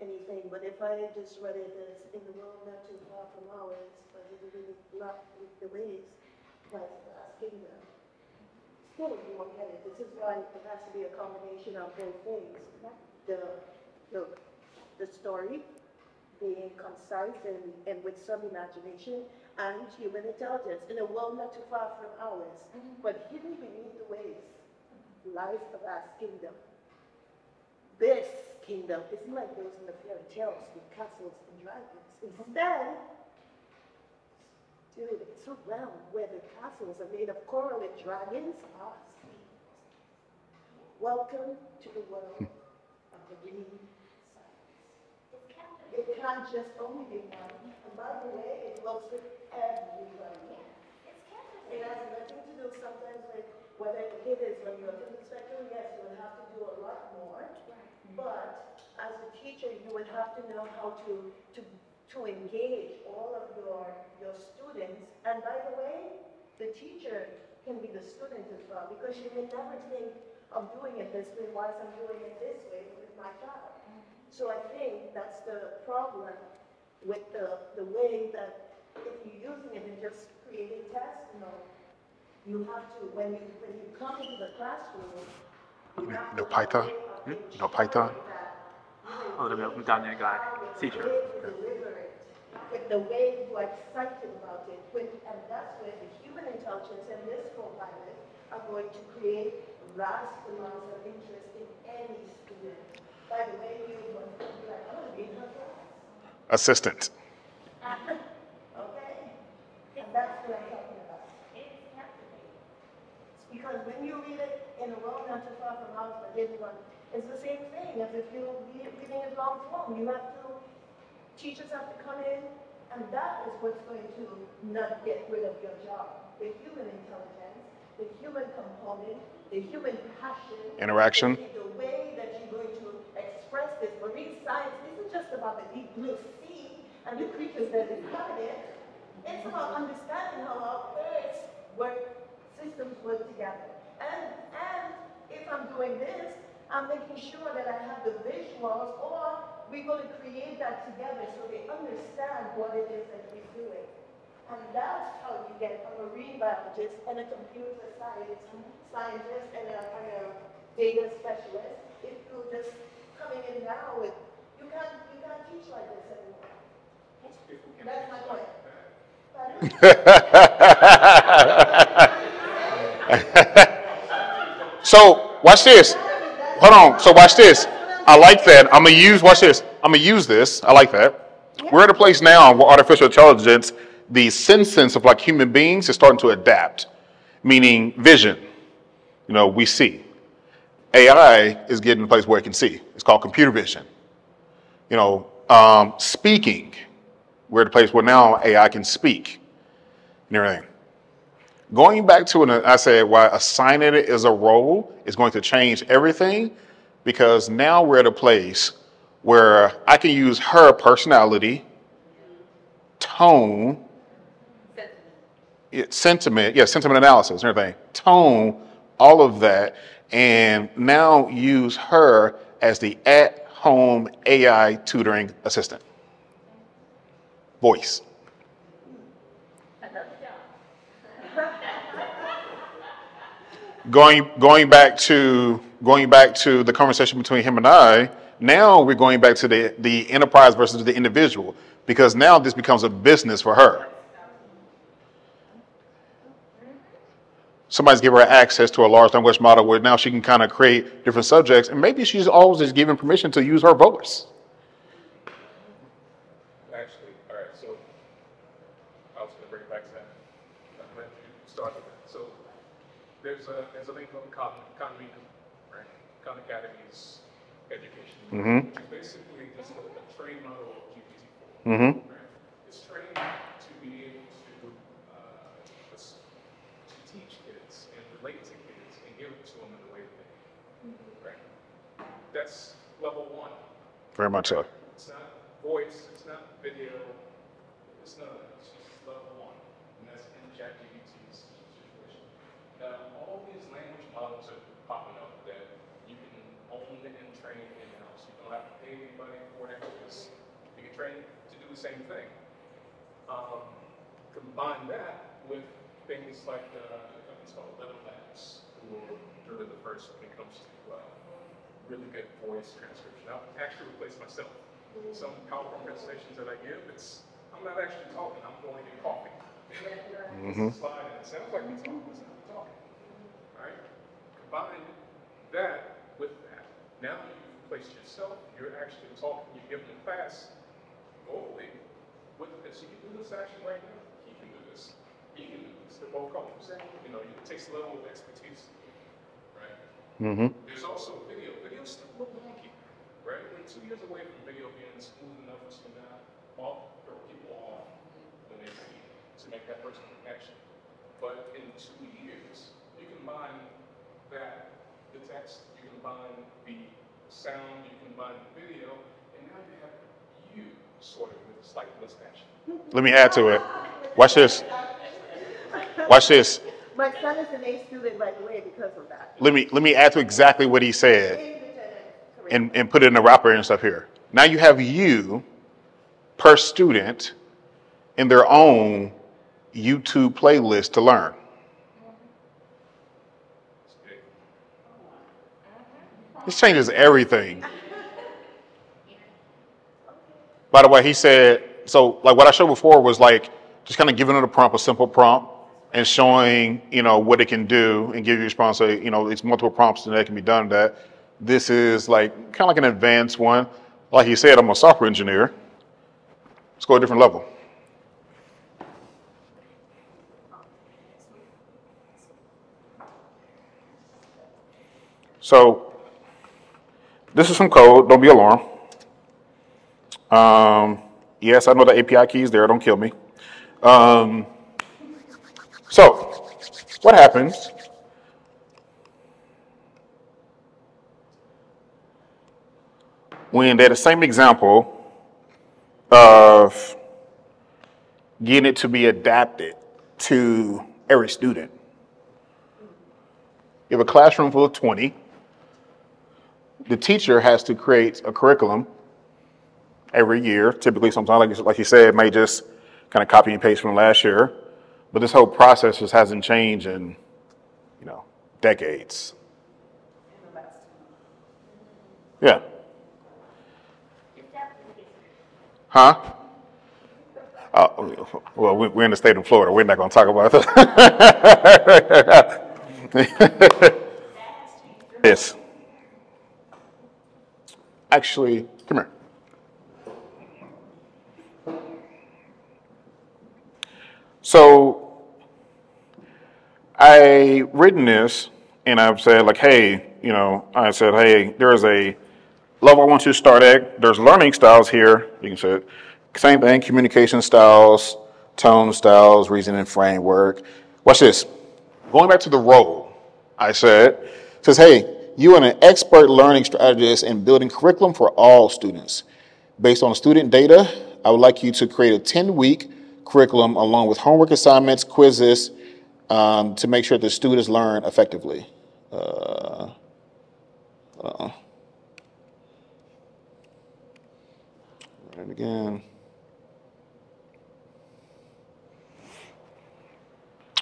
anything. But if I just read it as in the world not too far from ours, but it really not with the ways, like asking them still you won't get it. This is why it has to be a combination of both things. The, the, the story being concise and, and with some imagination and human intelligence in a world not too far from ours, mm-hmm. but hidden beneath the waves lies a vast kingdom. This kingdom isn't like those in the fairy tales with castles and dragons. Instead, Dude, it's a realm where the castles are made of coral and dragons are sea. Welcome to the world of the green science. It can't just only be one, and by the way, it works with everybody. It has nothing to do sometimes with whether it is when you're in the spectrum, yes, you would have to do a lot. But as a teacher, you would have to know how to, to, to engage all of your, your students. And by the way, the teacher can be the student as well, because you may never think of doing it this way, whilst I'm doing it this way with my child. So I think that's the problem with the, the way that if you're using it and just creating tests, you know, you have to, when you, when you come into the classroom, you You have know to Python? have a way of Hmm? You know Python? ensuring that Oh, the .NET guy, teacher. deliver with the way you are excited about it, with, and that's where the human intelligence and this co-pilot are going to create vast amounts of interest in any student. By the way, you, want to be like, I want to be in her class, Assistant. okay? And that's what I'm talking about. It's captivating. Because when you read it in a world not too far from ours, but this one, it's the same thing as if you're re- reading it long form. You have to, teachers have to come in, and that is what's going to not get rid of your job. The human intelligence, the human component, the human passion. Interaction. The, the way that you're going to express this. Marine science isn't just about the deep blue sea and the creatures that inhabit it. It's about understanding how our Earth's work systems work together. And, and if I'm doing this, I'm making sure that I have the visuals or we're going to create that together so they understand what it is that we're doing. And that's how you get a marine biologist and a computer science, scientist and a, and a data specialist. If you're just coming in now with, you can't, you can't teach like this anymore. Most people can That's teach my like point. that. <laughs> <laughs> so watch this. Hold on. So watch this. I like that. I'm gonna use. Watch this. I'm gonna use this. I like that. We're at a place now where artificial intelligence, the sense of like human beings, is starting to adapt. Meaning vision. You know, we see. AI is getting to a place where it can see. It's called computer vision. You know, um, speaking. We're at a place where now AI can speak and everything. Going back to an, I said why assigning it as a role is going to change everything because now we're at a place where I can use her personality, tone, sentiment, yeah, sentiment analysis everything, tone, all of that, and now use her as the at-home AI tutoring assistant. Voice. Another job. Going going back to going back to the conversation between him and I, now we're going back to the the enterprise versus the individual because now this becomes a business for her. Somebody's given her access to a large language model where now she can kind of create different subjects, and maybe she's always just given permission to use her voice. Actually, all right, so I was gonna bring it back to that. I'm glad you started with that. So there's a, there's a thing called Khan, Khan Academy, right? Khan Academy's education. Mhm. Which is basically just a, a trained model of GPT-4. Mhm. Right? It's trained to be able to, uh, to teach kids and relate to kids and give it to them in the way that they, right? That's level one. Very much so. It's not voice, it's not video, it's none of that. It's just level one, and that's in ChatGPT's situation. Now, all these language models are popping up that you can own and train in-house. You don't have to pay anybody for it, because you can train to do the same thing. Um, combine that with things like, uh, called Eleven Labs, who are really the first when it comes to, uh, really good voice transcription. I'll actually replace myself. Some PowerPoint presentations that I give, it's, I'm not actually talking, I'm going to coffee. Mhm. <laughs> Slide, and it sounds like me talking, it's not talking. All right? Combine that with that. Now you've replaced yourself, you're actually talking, you're giving a class globally with this. You can do this actually right now. He can do this. He can do this. They're both colors. You know, it takes a level of expertise, right? Mm-hmm. There's also video. Video's still a little wonky, right? We're two years away from video being smooth enough to not off, throw people off when they see it, to make that personal connection. But in two years, you can combine that, the text, you can combine the sound, you can combine the video, and now you have you sort of with a slight mustache. Let me add to it. Watch this. Watch this. My son is an A student right away because of that. Let me let me add to exactly what he said and, and put it in the wrapper and stuff here. Now you have you per student in their own YouTube playlist to learn. This changes everything. By the way, he said, so like what I showed before was like just kind of giving it a prompt, a simple prompt, and showing, you know, what it can do and give you a response. So, you know, it's multiple prompts and that can be done that. This is like kind of like an advanced one. Like you said, I'm a software engineer. Let's go a different level. So this is some code. Don't be alarmed. Um, yes, I know the API keys there. Don't kill me. Um, so what happens? When they're the same example of getting it to be adapted to every student. You have a classroom full of 20. The teacher has to create a curriculum every year. Typically, sometimes, like, like you said, may just kind of copy and paste from last year. But this whole process just hasn't changed in, you know, decades. Yeah. Huh? Uh, well, we- we're in the state of Florida. We're not going to talk about that. <laughs> yes. Actually, come here. So I written this and I've said like, hey, you know, I said, hey, there's a level I want to start at. There's learning styles here. You can say it. Same thing, communication styles, tone styles, reasoning framework. Watch this. Going back to the role, I said, says, hey, you are an expert learning strategist in building curriculum for all students. Based on student data, I would like you to create a 10 week curriculum along with homework assignments, quizzes, um, to make sure the students learn effectively. Uh, uh, and again.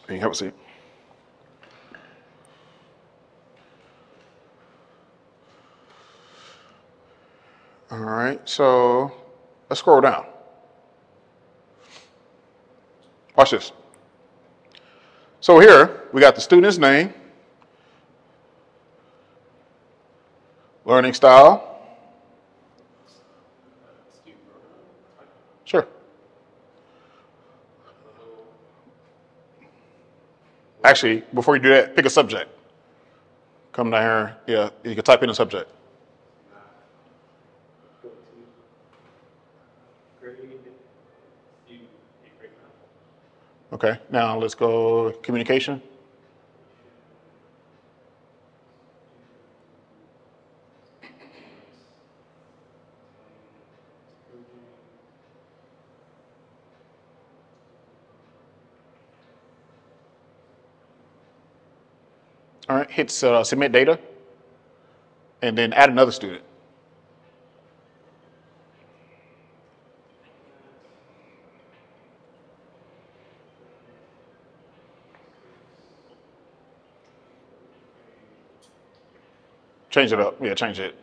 You can have a seat. All right, so let's scroll down. Watch this. So here we got the student's name, learning style. Sure. Actually, before you do that, pick a subject. Come down here. Yeah, you can type in a subject. Grade, you, you break down. Okay, now let's go communication. All right, hit uh, submit data, and then add another student. Change it up. Yeah, change it.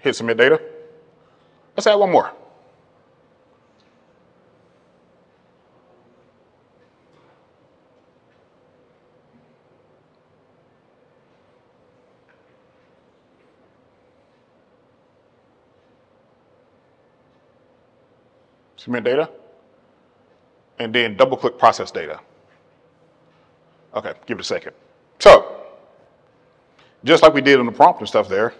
Hit submit data. Let's add one more. Submit data. And then double click process data. Okay, give it a second. So, just like we did in the prompt and stuff there,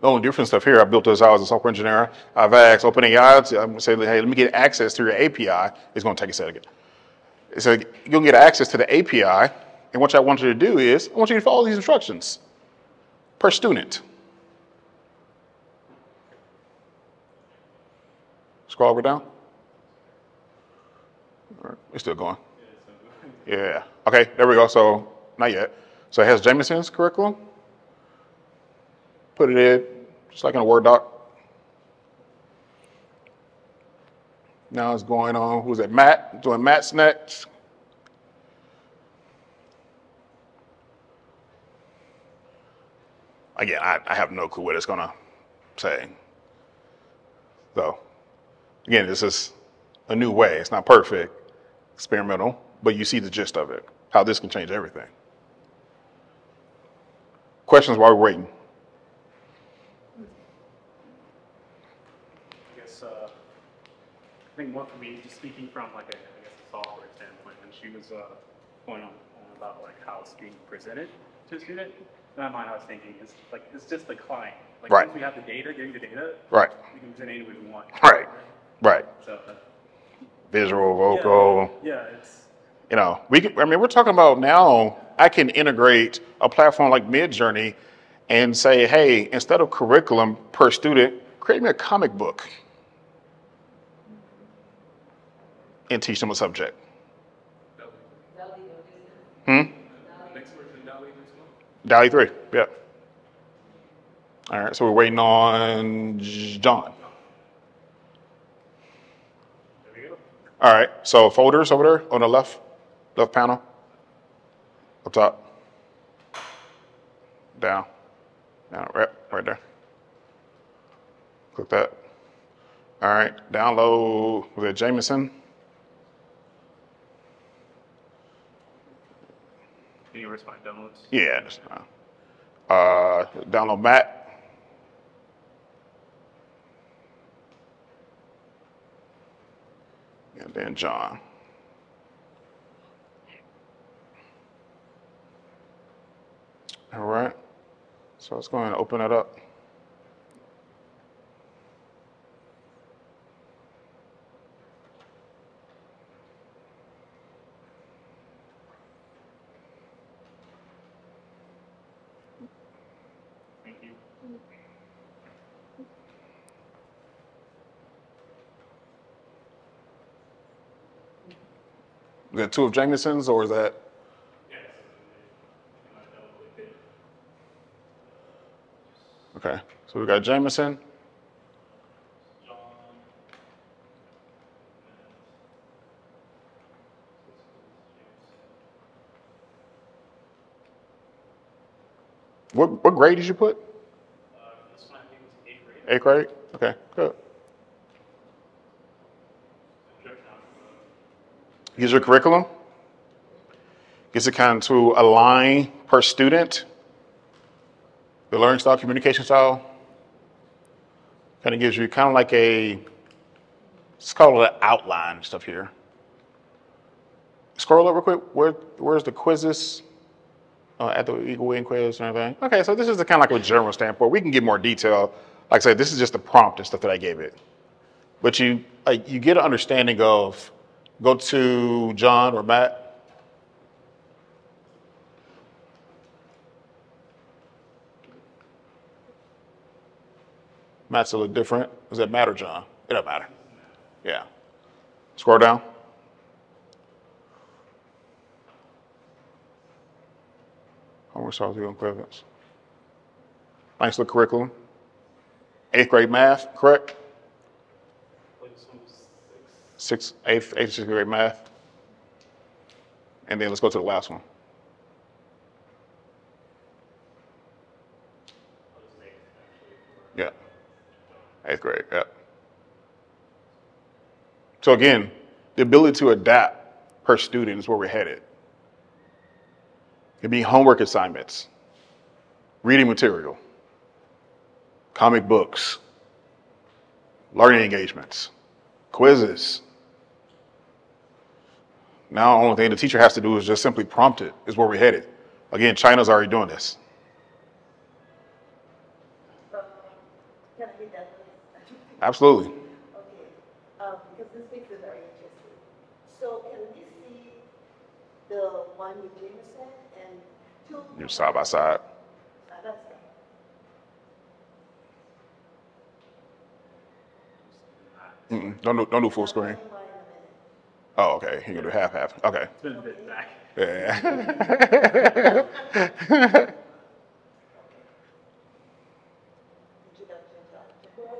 the only different stuff here, I built this out as a software engineer. I've asked OpenAI to I'm gonna say, hey, let me get access to your API. It's going to take a second. So to get access to the API. And what I want you to do is, I want you to follow these instructions per student. Scroll over down. It's still going. Yeah. Okay, there we go. So not yet. So it has Jameson's curriculum. Put it in, just like in a Word doc. Now it's going on. Who's it? Matt. Doing Matt's next. Again, I, I have no clue what it's gonna say. So, again, this is a new way. It's not perfect, experimental, but you see the gist of it. How this can change everything. Questions while we're waiting. I guess, uh, I think one for me, just speaking from like a, I guess, a software standpoint, when she was, uh, going on about like how it's being presented to a student, in my mind, I was thinking, it's like, it's just the client. Like, Right. once we have the data, getting the data, Right, we can present any way we want. Right. Right. So, Visual, vocal. yeah, it's, You know, we can, I mean, we're talking about now, I can integrate a platform like Midjourney and say, hey, instead of curriculum per student, create me a comic book and teach them a subject. Hmm? Next version, DALL-E, next month. DALL-E 3, yeah. All right, so we're waiting on John. there we go. All right, so folders over there on the left, left panel, up top, down, down, right, right there. Click that. All right, download, was it Jameson? Can you respond downloads? Yeah, just, uh, uh, download Matt. And then John. All right. So let's go ahead and open it up. Is that two of Jameson's or is that? Okay, so we've got Jameson. What, what grade did you put? Uh, this one, I think it's eighth grade. Eighth grade? Okay, good. Use your curriculum. Gets it kind of to align per student. The learning style, communication style. Kind of gives you kind of like a, let's call it an outline stuff here. Scroll up real quick. Where, where's the quizzes? Uh, at the Eagle Wing quiz and everything. Okay, so this is the kind of like a general standpoint. We can get more detail. Like I said, this is just the prompt and stuff that I gave it. But you like you get an understanding of go to John or Matt. Matt's a little different. Does that matter, John? It doesn't matter. Yeah. Scroll down. Homework solves the equivalence. Nice little curriculum. Eighth grade math, correct? Like this one was six. Sixth, eighth, eighth, sixth grade math. And then let's go to the last one. Yeah. Eighth grade, yeah. So again, the ability to adapt per student is where we're headed. It could be homework assignments, reading material, comic books, learning engagements, quizzes. Now, the only thing the teacher has to do is just simply prompt it, is where we're headed. Again, China's already doing this. Absolutely. The one with Jameson and two? You're side by side. Side by side. Mm-mm. Don't do, don't do full screen. Oh, okay. You can do half half. Okay. It's been a bit back. Yeah. Introduction to algebra.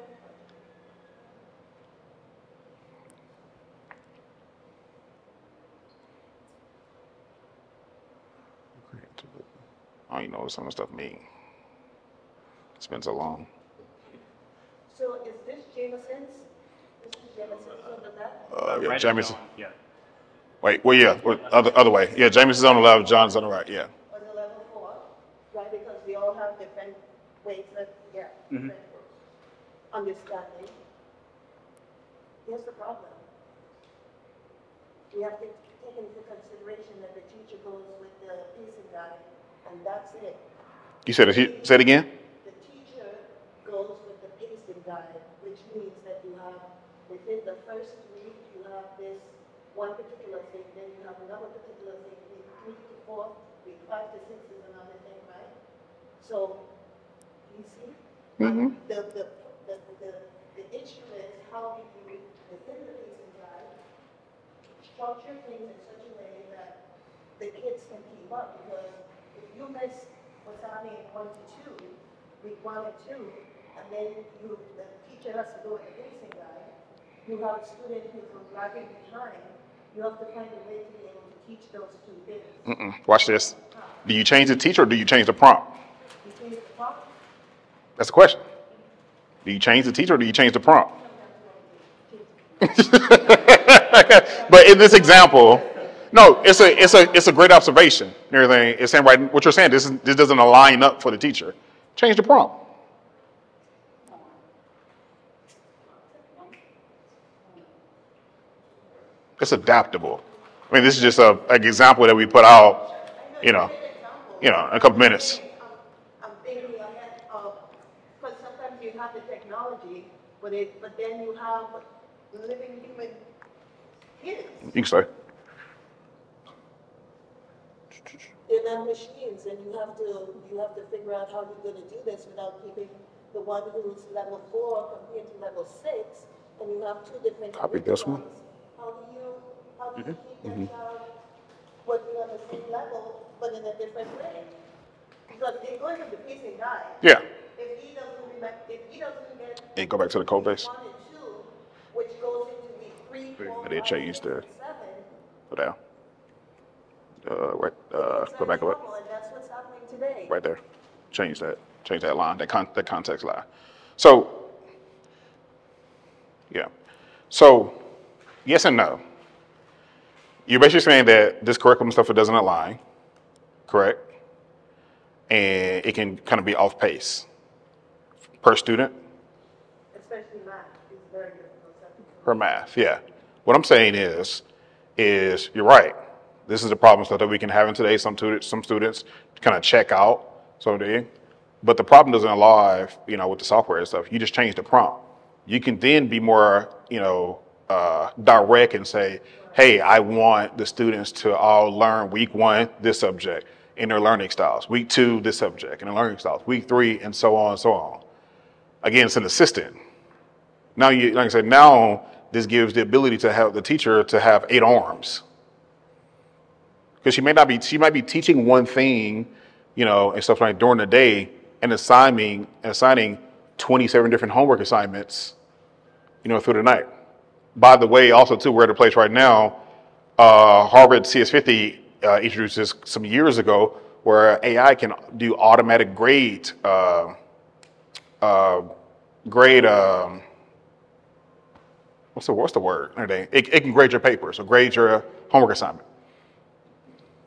I don't even know what some of the stuff mean. It's been so long. So is this Jameson's? This is Jameson's on the left? Uh, yeah, right Jamieson. Yeah. Wait, well, yeah, well, other other way. Yeah, Jamieson's on the left, John's on the right. Yeah. On the level four, right, because we all have different ways of, yeah, Mhm. different understanding. Here's the problem. We have to take into consideration that the teacher goes with the pacing guide, and that's it. You said it. Say it again. The teacher goes with the pacing guide, which means that you have, within the first week, you have this one particular thing, then you have another particular thing, week three to four, week five to six is another thing, right? So, you see? Mhm. The, the, the, the, the instruments, how we do within the pacing guide, structure things in such a way that the kids can keep up, because if you miss what's happening in one to two, week one and two, and then you, the teacher has to go with the pacing guide, you have a student who's lagging behind, you have to find a way to be able to teach those two things. Mm-mm. Watch this. Do you change the teacher or do you change the prompt? You see the problem? That's the question. Do you change the teacher or do you change the prompt? <laughs> but in this example, no, it's a it's a it's a great observation everything. It's saying right what you're saying. This is, this doesn't align up for the teacher. Change the prompt. It's adaptable. I mean, this is just a an example that we put out. You know, you know, in a couple minutes. I'm thinking ahead of, because sometimes you have the technology, but it, but then you have living human kids. You can say. They're not machines, and you have to, you have to figure out how you're gonna do this without keeping the one who's level four compared to level six, and you have two different. Copy this one. How do you, how do you keep that child working on the same level, but in a different way? Because they're going with the pacing guide. Yeah. If he doesn't remember, if he doesn't get. And go back to the code base. One and two, which goes into week three, four, I did five, change six, the- and seven. Go down. Uh, right, uh, go back a bit. And that's what's happening today. Right there. Change that. Change that line, that con, that context line. So, yeah. So, yes and no. You're basically saying that this curriculum stuff it doesn't align, correct? And it can kind of be off pace per student. Especially math, is very difficult. Her math, yeah. What I'm saying is, is you're right. This is a problem stuff that we can have in today. Some students, some students kind of check out, so they. But the problem doesn't lie, you know, with the software and stuff. You just change the prompt. You can then be more, you know, uh, direct and say, "Hey, I want the students to all learn week one this subject in their learning styles. Week two this subject in their learning styles. Week three and so on and so on." Again, it's an assistant. Now you, like I said, now this gives the ability to have the teacher to have eight arms. Because she may not be, she might be teaching one thing, you know, and stuff like during the day and assigning, assigning 27 different homework assignments, you know, through the night. By the way, also too, we're at a place right now, uh, Harvard CS50 uh, introduced this some years ago where AI can do automatic grade, uh, uh, grade, um, what's the what's the word? It, it can grade your paper, so grade your homework assignment.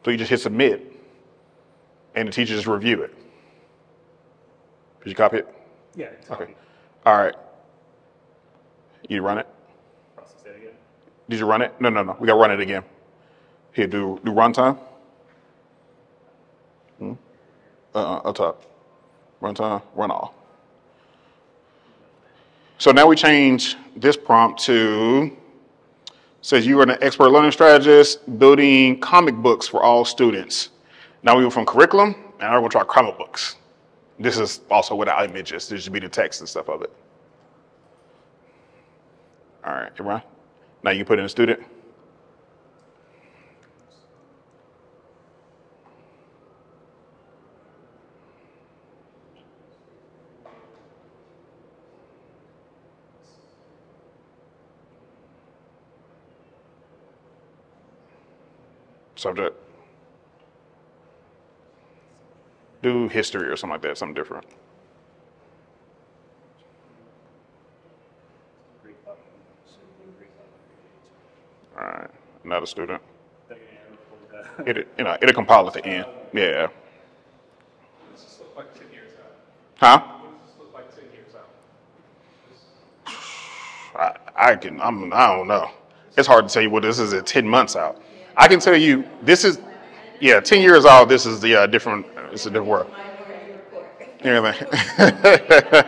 So you just hit submit, and the teacher just review it. Did you copy it? Yeah. Okay. All right. You run it? Did you run it? No, no, no. We got to run it again. Here, do do runtime. Hmm? Uh, up top. Runtime, run all. So now we change this prompt to says you are an expert learning strategist building comic books for all students. Now we went from curriculum, and we're going to try comic books. This is also without images. This should be the text and stuff of it. All right, everyone. Now you put in a student. Subject. Do history or something like that, something different. All right, another student. It, you know, it'll compile at the end. Yeah. Huh? I, I can, I'm, I don't know. It's hard to tell you what this is at 10 months out. I can tell you, this is, yeah, 10 years out, this is the uh, different, it's a different world. <laughs>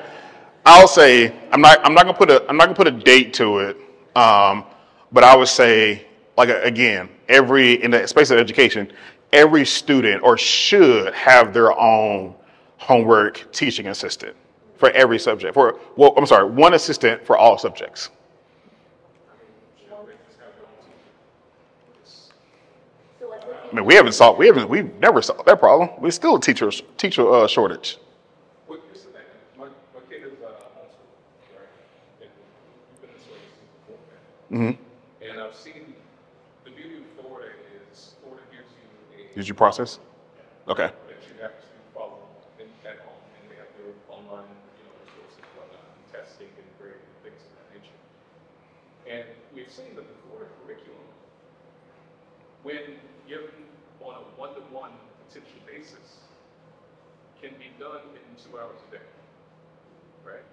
I'll say, I'm not, I'm not gonna put a, I'm not gonna put a date to it. Um, but I would say, like, again, every, in the space of education, every student or should have their own homework teaching assistant for every subject. For, well, I'm sorry, one assistant for all subjects. So at the I mean, we haven't solved, we haven't, we've never solved that problem. We're still a teacher, teacher uh, shortage. Well, things you process? Okay. And we've seen that the Florida curriculum, when given on a one-to-one potential basis, can be done in two hours a day, right?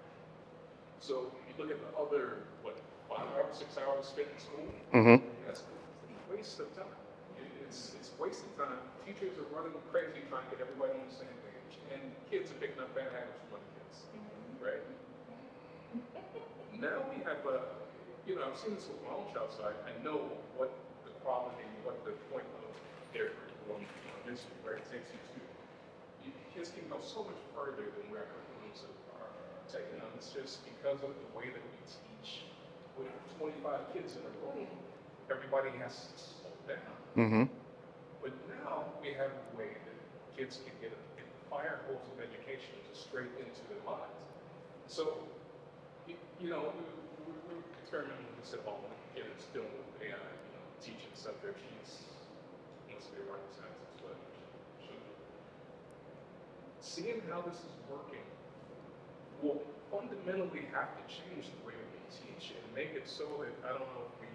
So you look at the other, what, five hours, six hours spent in school, Mm-hmm. that's a waste of time. It- It's, it's wasted time. Teachers are running crazy trying to get everybody on the same page, and kids are picking up bad habits from other kids, mm-hmm. right? Now we have a, you know, I've seen this with my own child's side. I know what the quality, what the point of their curriculum is, where it takes you to. You, kids can go so much further than where our curriculums are taking them. It's just because of the way that we teach with 25 kids in a room, everybody has to slow down. Mm-hmm. But now we have a way that kids can get, the fire hose of education straight into their minds. So, you, know, we, we, we're determining this at home, and it's still AI, you know, teaching subject. She's, must be rocket scientist, but seeing how this is working will fundamentally have to change the way we teach and make it so that, I don't know if we,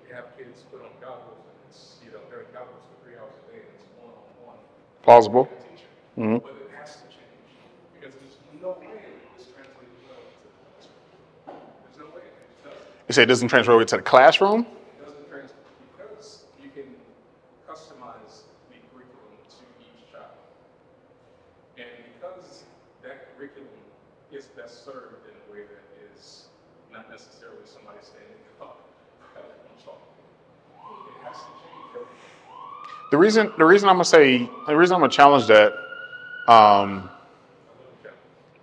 we have kids put on goggles it's, you know, they're for three hours a day and it's one-on-one Plausible. with the teacher. Mhm. But it has to change because there's no way this translates well to the classroom. There's no way, it doesn't. You say it doesn't transfer over to the classroom? It doesn't trans, because you can customize the curriculum to each child. And because that curriculum is best served in a way that is not necessarily somebody standing up, on chalk. It has to change everything. The reason, the reason I'm gonna say, the reason I'm gonna challenge that, um,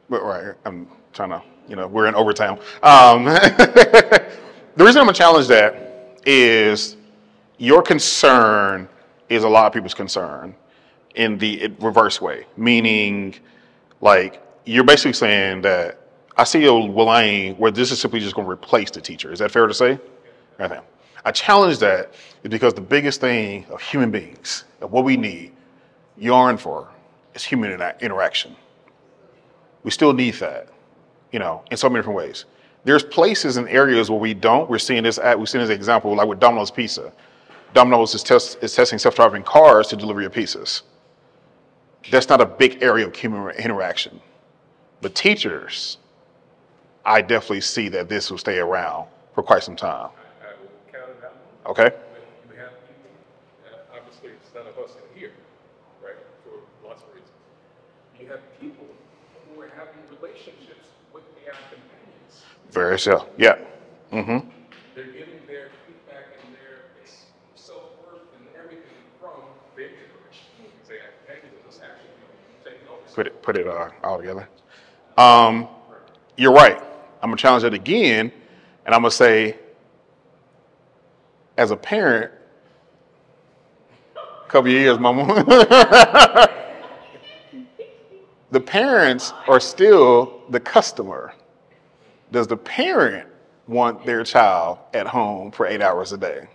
but right, I'm trying to, you know, we're in overtime. Um, <laughs> the reason I'm gonna challenge that is your concern is a lot of people's concern in the reverse way, meaning, like, you're basically saying that I see a lane where this is simply just going to replace the teacher. Is that fair to say? Okay. I challenge that is because the biggest thing of human beings, of what we need, yearn for, is human inter- interaction. We still need that, you know, in so many different ways. There's places and areas where we don't. We're seeing this at, we're seeing this example like with Domino's Pizza. Domino's is, test, is testing self-driving cars to deliver your pizzas. That's not a big area of human interaction. But teachers, I definitely see that this will stay around for quite some time. I will counter that one. Okay? When you have people, obviously, it's none of us in here, right, for lots of reasons. You have people who are having relationships with AI companions. Very so. Yeah. Mm-hmm. They're getting their feedback and their self-worth and everything from their generation. Because AI companions are just actually taking over. Put it put it uh, all together. Um, you're right. I'm gonna challenge that again And I'm gonna say, as a parent, a couple years, mama. <laughs> the parents are still the customer. Does the parent want their child at home for eight hours a day?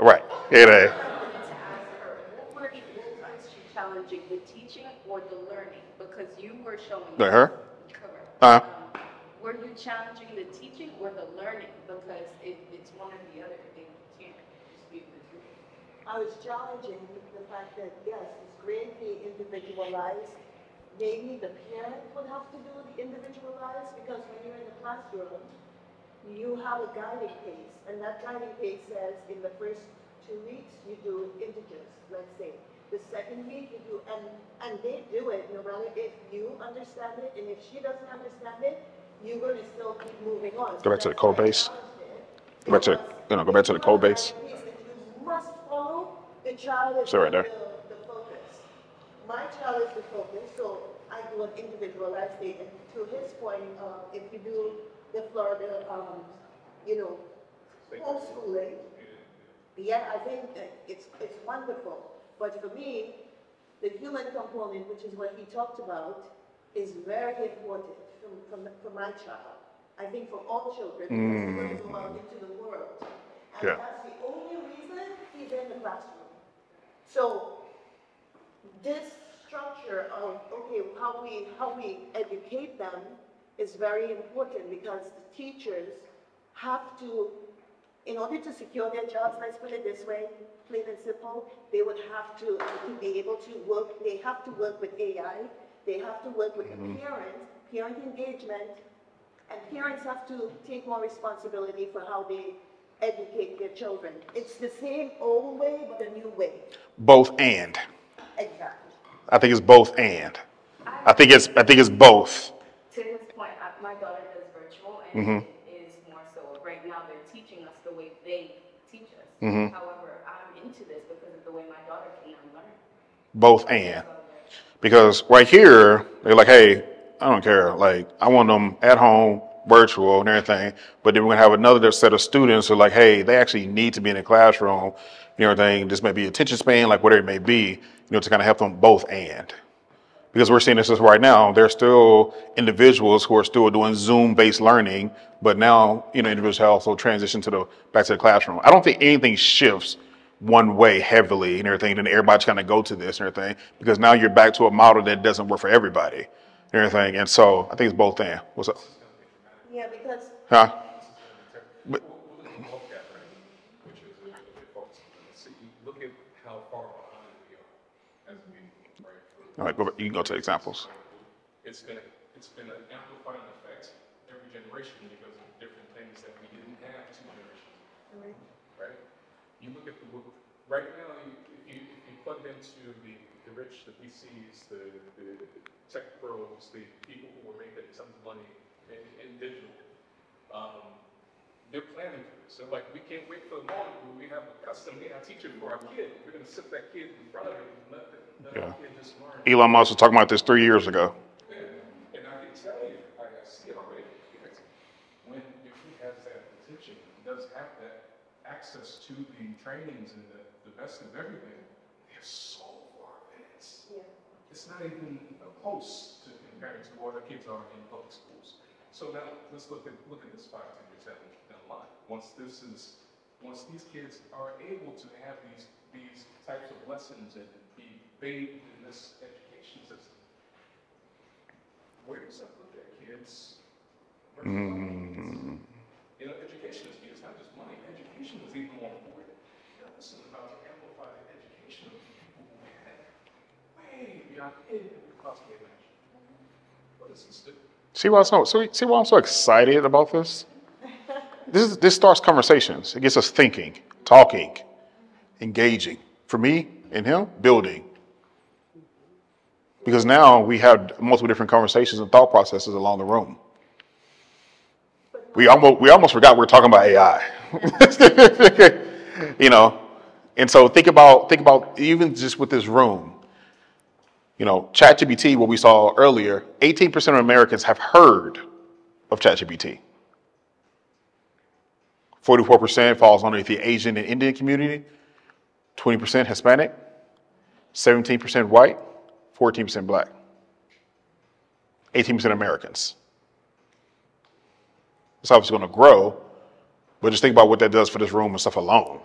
Right. It is. What were what was challenging, the teaching or the learning? Because you were showing. The her? Correct. Huh? Were you challenging the teaching or the learning? Because it, it's one or the other, they can't the. I was challenging the fact that, yes, it's great being individualized. Maybe the parent would have to do the individualized, because when you're in the classroom, you have a guiding pace, and that guiding pace says, in the first two weeks, you do integers, let's say. The second week, you do, and, and they do it, no matter if you understand it, and if she doesn't understand it, you're gonna still keep moving on. Go back to the code base. Go back to the- you know, go back to the code base. you have a guiding pace that you must follow, the child So right there. the, the focus. My child is the focus, so I do an individualized thing, and to his point, uh, if you do the Florida, um, you know, homeschooling, yeah, I think it's, it's wonderful, but for me, the human component, which is what he talked about, is very important from, from, for my child. I think for all children, because they're to go out into the world. And Yeah. that's the only reason he's in the classroom. So this structure of, okay, how we, how we educate them is very important because the teachers have to, in order to secure their jobs, let's put it this way, plain and simple, they would have to, to be able to work, they have to work with AI, they have to work with the mm-hmm. parents, parent engagement, and parents have to take more responsibility for how they educate their children. It's the same old way, but a new way. Both and. Exactly. I think it's both and. I think it's I think it's both. To his point, I- my daughter does virtual Mm-hmm. and it is more so, right now, they're teaching us the way they teach us. Mm-hmm. However, I'm into this because of the way my daughter can learn. Both and. Because right here, they're like, hey, I don't care. Like, I want them at home, virtual and everything. But then we're gonna have another set of students who are like, hey, they actually need to be in the classroom, you know, everything. This may be attention span, like whatever it may be, you know, to kind of help them both and. Because we're seeing this right now, there are still individuals who are still doing Zoom-based learning, but now, you know, individuals have also transitioned to the back to the classroom. I don't think anything shifts one way heavily and everything, then everybody's kind of go to this and everything, because now you're back to a model that doesn't work for everybody and everything. And so I think it's both and. What's up? Yeah, because Huh? We'll we'll look at look at, right, which is a a big focus. See, look at how far behind we are as a people, right? All right, go, back- you can go to examples. It's been, it's been an amplifying effect every generation because of different things that we didn't have two generations, right? You look at the, book- right now, you- if you, if you plug into the, the rich, the VCs, the, the tech pros, the people who are making tons of money in, in digital, um, they're planning for this. They're like, we can't wait for the moment where we have a custom AI teacher for our kid. We're gonna sit that kid in front of him and let, let Yeah. kid just learn. Elon Musk was talking about this three years ago. Yeah, And I can tell you, I I see it already, when your kid has that attention, does have that access to the trainings and the, the best of everything, they're so far advanced. It's not even close to comparing to what our kids are in public schools. So now, let's look at, look at this five, ten years down, down the line. Once this is, once these kids are able to have these, these types of lessons and be bathed in this education system, where does that put their kids? kids? Mm-hmm. You know, education is key, it's not just money, education is even more important. You know, this is about to amplify the education of people who had See why I'm so, so see why I'm so excited about this? This is, this starts conversations. It gets us thinking, talking, engaging. For me and him, building. Because now we have multiple different conversations and thought processes along the room. We almost we almost forgot we were talking about AI. <laughs> you know, and so think about think about even just with this room. You know, ChatGPT, what we saw earlier, 18% of Americans have heard of ChatGPT. 44% falls underneath the Asian and Indian community, 20% Hispanic, 17% white, 14% black, 18% Americans. It's obviously going to grow, but just think about what that does for this room and stuff alone.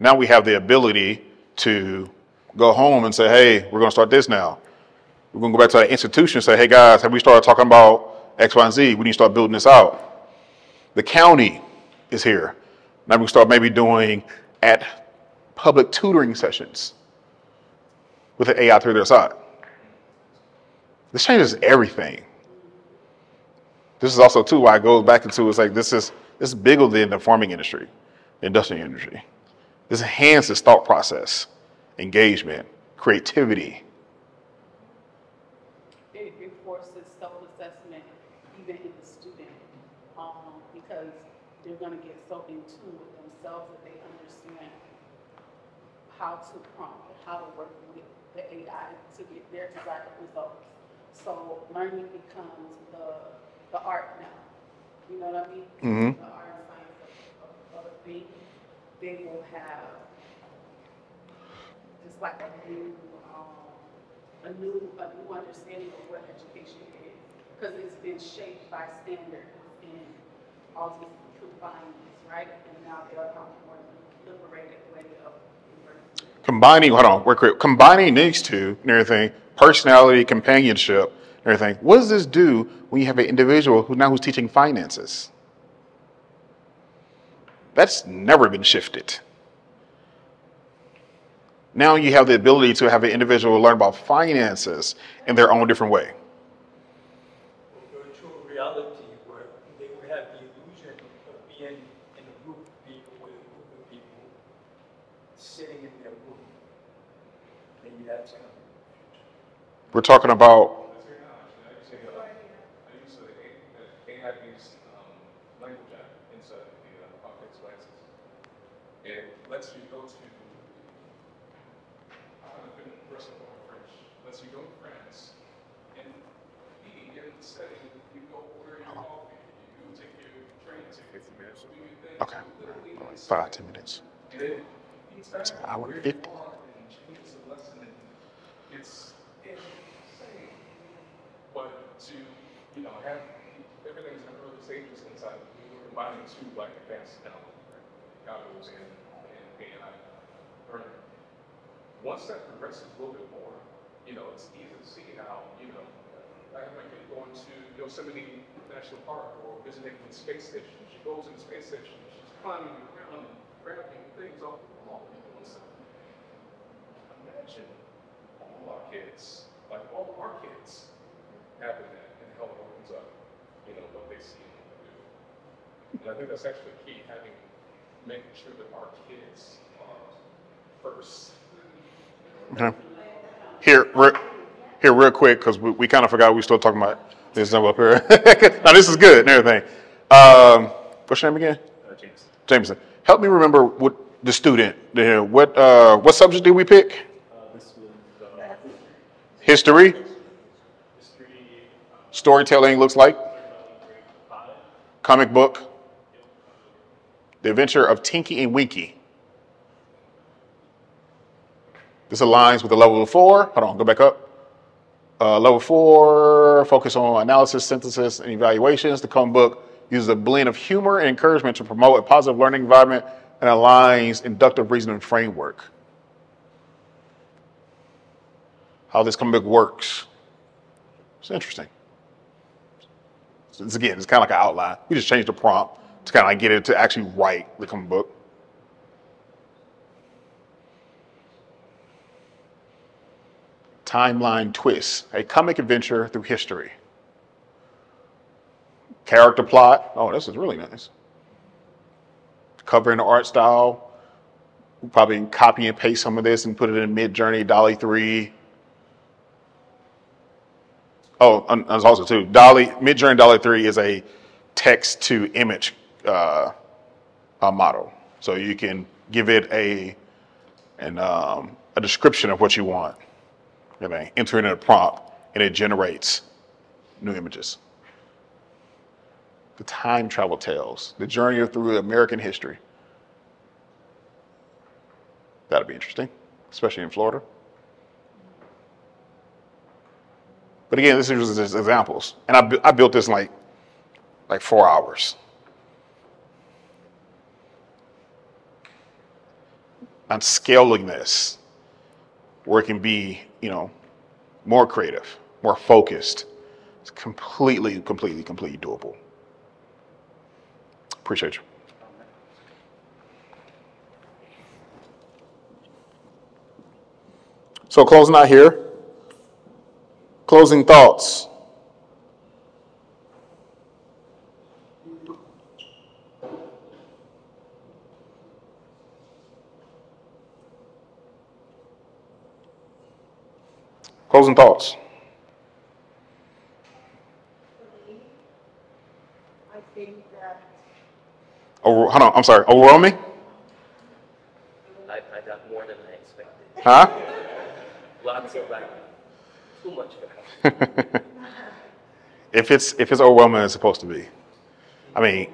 Now we have the ability to go home and say, hey, we're going to start this now. We're going to go back to that institution and say, hey, guys, have we started talking about X, Y, and Z? We need to start building this out. The county is here. Now we can start maybe doing at public tutoring sessions with the AI through their side. This changes everything. This is also too why it goes back into it's like this is this is bigger than the farming industry, the industrial industry. This enhances thought process, engagement, creativity. It, it forces self-assessment even in the student, um, because they're gonna get so in tune with themselves that they understand how to prompt, how to work with the AI to get their desired results. So learning becomes the, the art now, you know what I mean? Mhm. The art and science of, of, of a thing, they will have just like a new, um, a new, a new understanding of what education is. Because it's been shaped by standards and all these confinements, right? And now they're a more liberated way of. Combining, hold on, real quick. Combining these two and everything, personality, companionship, and everything. What does this do when you have an individual who now who's teaching finances? That's never been shifted. Now you have the ability to have an individual learn about finances in their own different way. virtual reality where they would have the illusion of being in a group of people with a group of people sitting in their room. Maybe that's kind We're talking about Five ten minutes. It's an hour insane. But to, you know, have in early stages advanced and, and, Once that progresses a little bit more, you know, it's easy to see how, you know, I Yosemite National Park or visiting the space station. She goes in the space station, she's climbing and grabbing things off the wall and doing stuff. Imagine all our kids, like all our kids, having that and how it opens up, you know, what they see and what they do. And I think that's actually key, having, making sure that our kids are first. Okay. Here, re- here, real quick, because we, we kind of forgot we were still talking about this number up here. <laughs> now this is good and everything. Um, what's your name again? Uh, James. Jameson. Help me remember what the student. there. What uh, what subject did we pick? History, history, storytelling. Looks like comic book. The Adventure of Tinky and Winky. This aligns with the level four. Hold on, go back up. Uh, level four, focus on analysis, synthesis, and evaluations. The comic book uses a blend of humor and encouragement to promote a positive learning environment and aligns inductive reasoning framework. How this comic book works. It's interesting. So again, it's kind of like an outline. We just changed the prompt to kind of like get it to actually write the comic book. Timeline twist, a comic adventure through history. Character plot. Oh, this is really nice. Cover the art style. We'll probably copy and paste some of this and put it in Mid Journey, DALL-E 3. Oh, and also too. DALL-E Midjourney DALL-E Three is a text to image uh, uh, model, so you can give it a an um, a description of what you want. You know, enter in a prompt, and it generates new images. The time travel tales, the journey through American history. That'd be interesting, especially in Florida. But again, this is just examples, and I, I built this in like like four hours. I'm scaling this, where it can be, you know, more creative, more focused. It's completely, completely, completely doable. Appreciate you. So closing out here. Closing thoughts. Closing thoughts. For me, I think that Oh, hold on. I'm sorry. Overwhelming? I, I got more than I expected. Huh? Lots of like, too much for <laughs> if it's if it's overwhelming, it's supposed to be. I mean,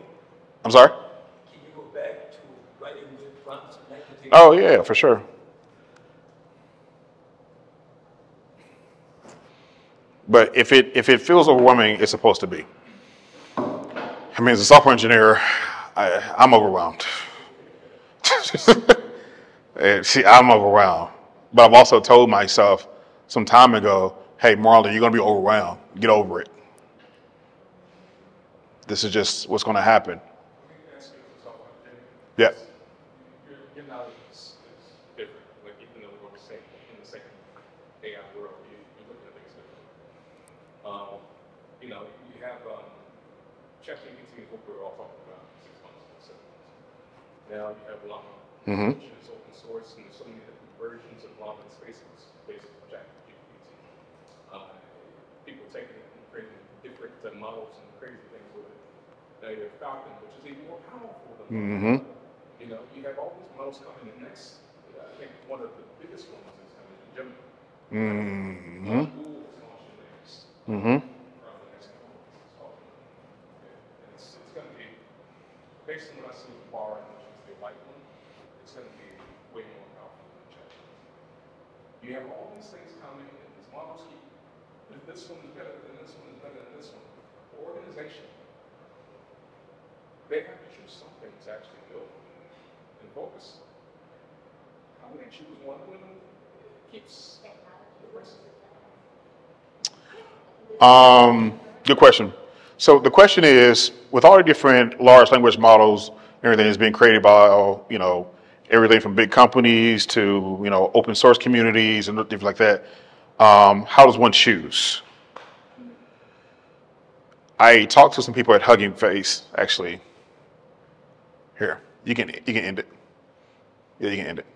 I'm sorry. Can you go back to writing with prompts? Oh yeah, for sure. But if it if it feels overwhelming, it's supposed to be. I mean, as a software engineer, I, I'm overwhelmed. <laughs> And See, I'm overwhelmed. But I've also told myself some time ago, hey, Marlon, you're going to be overwhelmed. Get over it. This is just what's going to happen. Let me ask you something. Yeah. Your, your knowledge is, is different. Like even though we're saying in the same AI world, you, you're looking at things differently. Um, you know, you have um, ChatGPT is what we were all talking about six months, seven months. Now you have Llama, Mhm. which is open source, and there's so many different versions of Llama and Spaces based on ChatGPT. Uh, people taking it and creating different uh, models and crazy things with it. Now you have Falcon, which is even more powerful than Mm-hmm. You know, you have all these models coming in next. I think one of the biggest ones is coming in Gemini. Mm-hmm. Google is launching theirs Mm-hmm. probably next couple of months. It's called, yeah, and it's, it's going to be, based on what I see with Bard, which is the light one, it's going to be way more powerful than ChatGPT. You have all these things coming, and these models keep, if this one is better than this one is better than this one. Organization, they have to choose something to actually build and focus. How do they choose one when it keeps the rest? Um, good question. So the question is, with all the different large language models, and everything is being created by, you know, everything from big companies to, you know, open source communities and different like that. Um, how does one choose? I talked to some people at Hugging Face, actually. Here, you can you can end it. Yeah, you can end it.